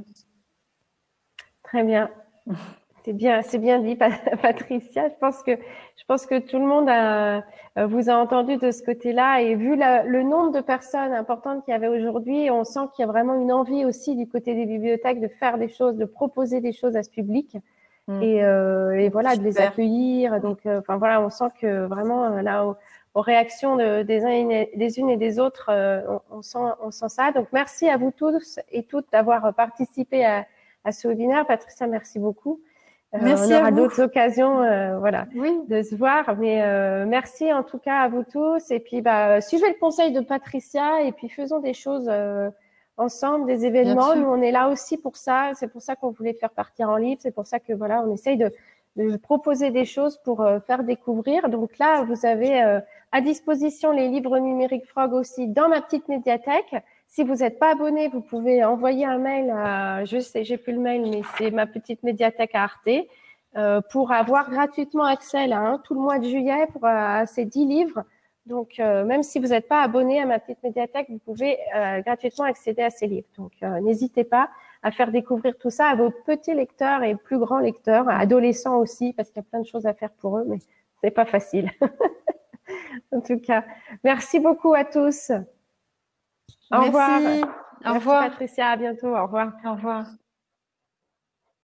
Très bien. <laughs> C'est bien, c'est bien dit, <laughs> Patricia. Je pense que je pense que tout le monde a, euh, vous a entendu de ce côté-là et vu le nombre de personnes importantes qu'il y avait aujourd'hui, on sent qu'il y a vraiment une envie aussi du côté des bibliothèques de faire des choses, de proposer des choses à ce public. Mm. Euh, et, voilà, de les accueillir. Donc, euh, enfin voilà, on sent que vraiment euh, là, aux, réactions des, uns et des unes et des autres, on, sent, on sent ça. Donc, merci à vous tous et toutes d'avoir participé à, ce webinaire. Patricia, merci beaucoup. On aura d'autres occasions, voilà, de se voir. Mais merci en tout cas à vous tous. Et puis, bah, suivez le conseil de Patricia et puis faisons des choses ensemble, des événements. Nous, on est là aussi pour ça. C'est pour ça qu'on voulait faire partir en livre. C'est pour ça que voilà, on essaye de, de proposer des choses pour faire découvrir. Donc là, vous avez à disposition les livres numériques Frog aussi dans ma petite médiathèque. Si vous n'êtes pas abonné, vous pouvez envoyer un mail à, je sais, j'ai plus le mail, mais c'est ma petite médiathèque à Arte, euh, pour avoir gratuitement accès là, hein, tout le mois de juillet pour, à ces 10 livres. Donc, euh, même si vous n'êtes pas abonné à ma petite médiathèque, vous pouvez euh, gratuitement accéder à ces livres. Donc, euh, n'hésitez pas à faire découvrir tout ça à vos petits lecteurs et plus grands lecteurs, adolescents aussi, parce qu'il y a plein de choses à faire pour eux, mais c'est pas facile. <laughs> en tout cas, merci beaucoup à tous. Au revoir.
Au revoir.
Patricia. À bientôt. Au revoir.
Au revoir.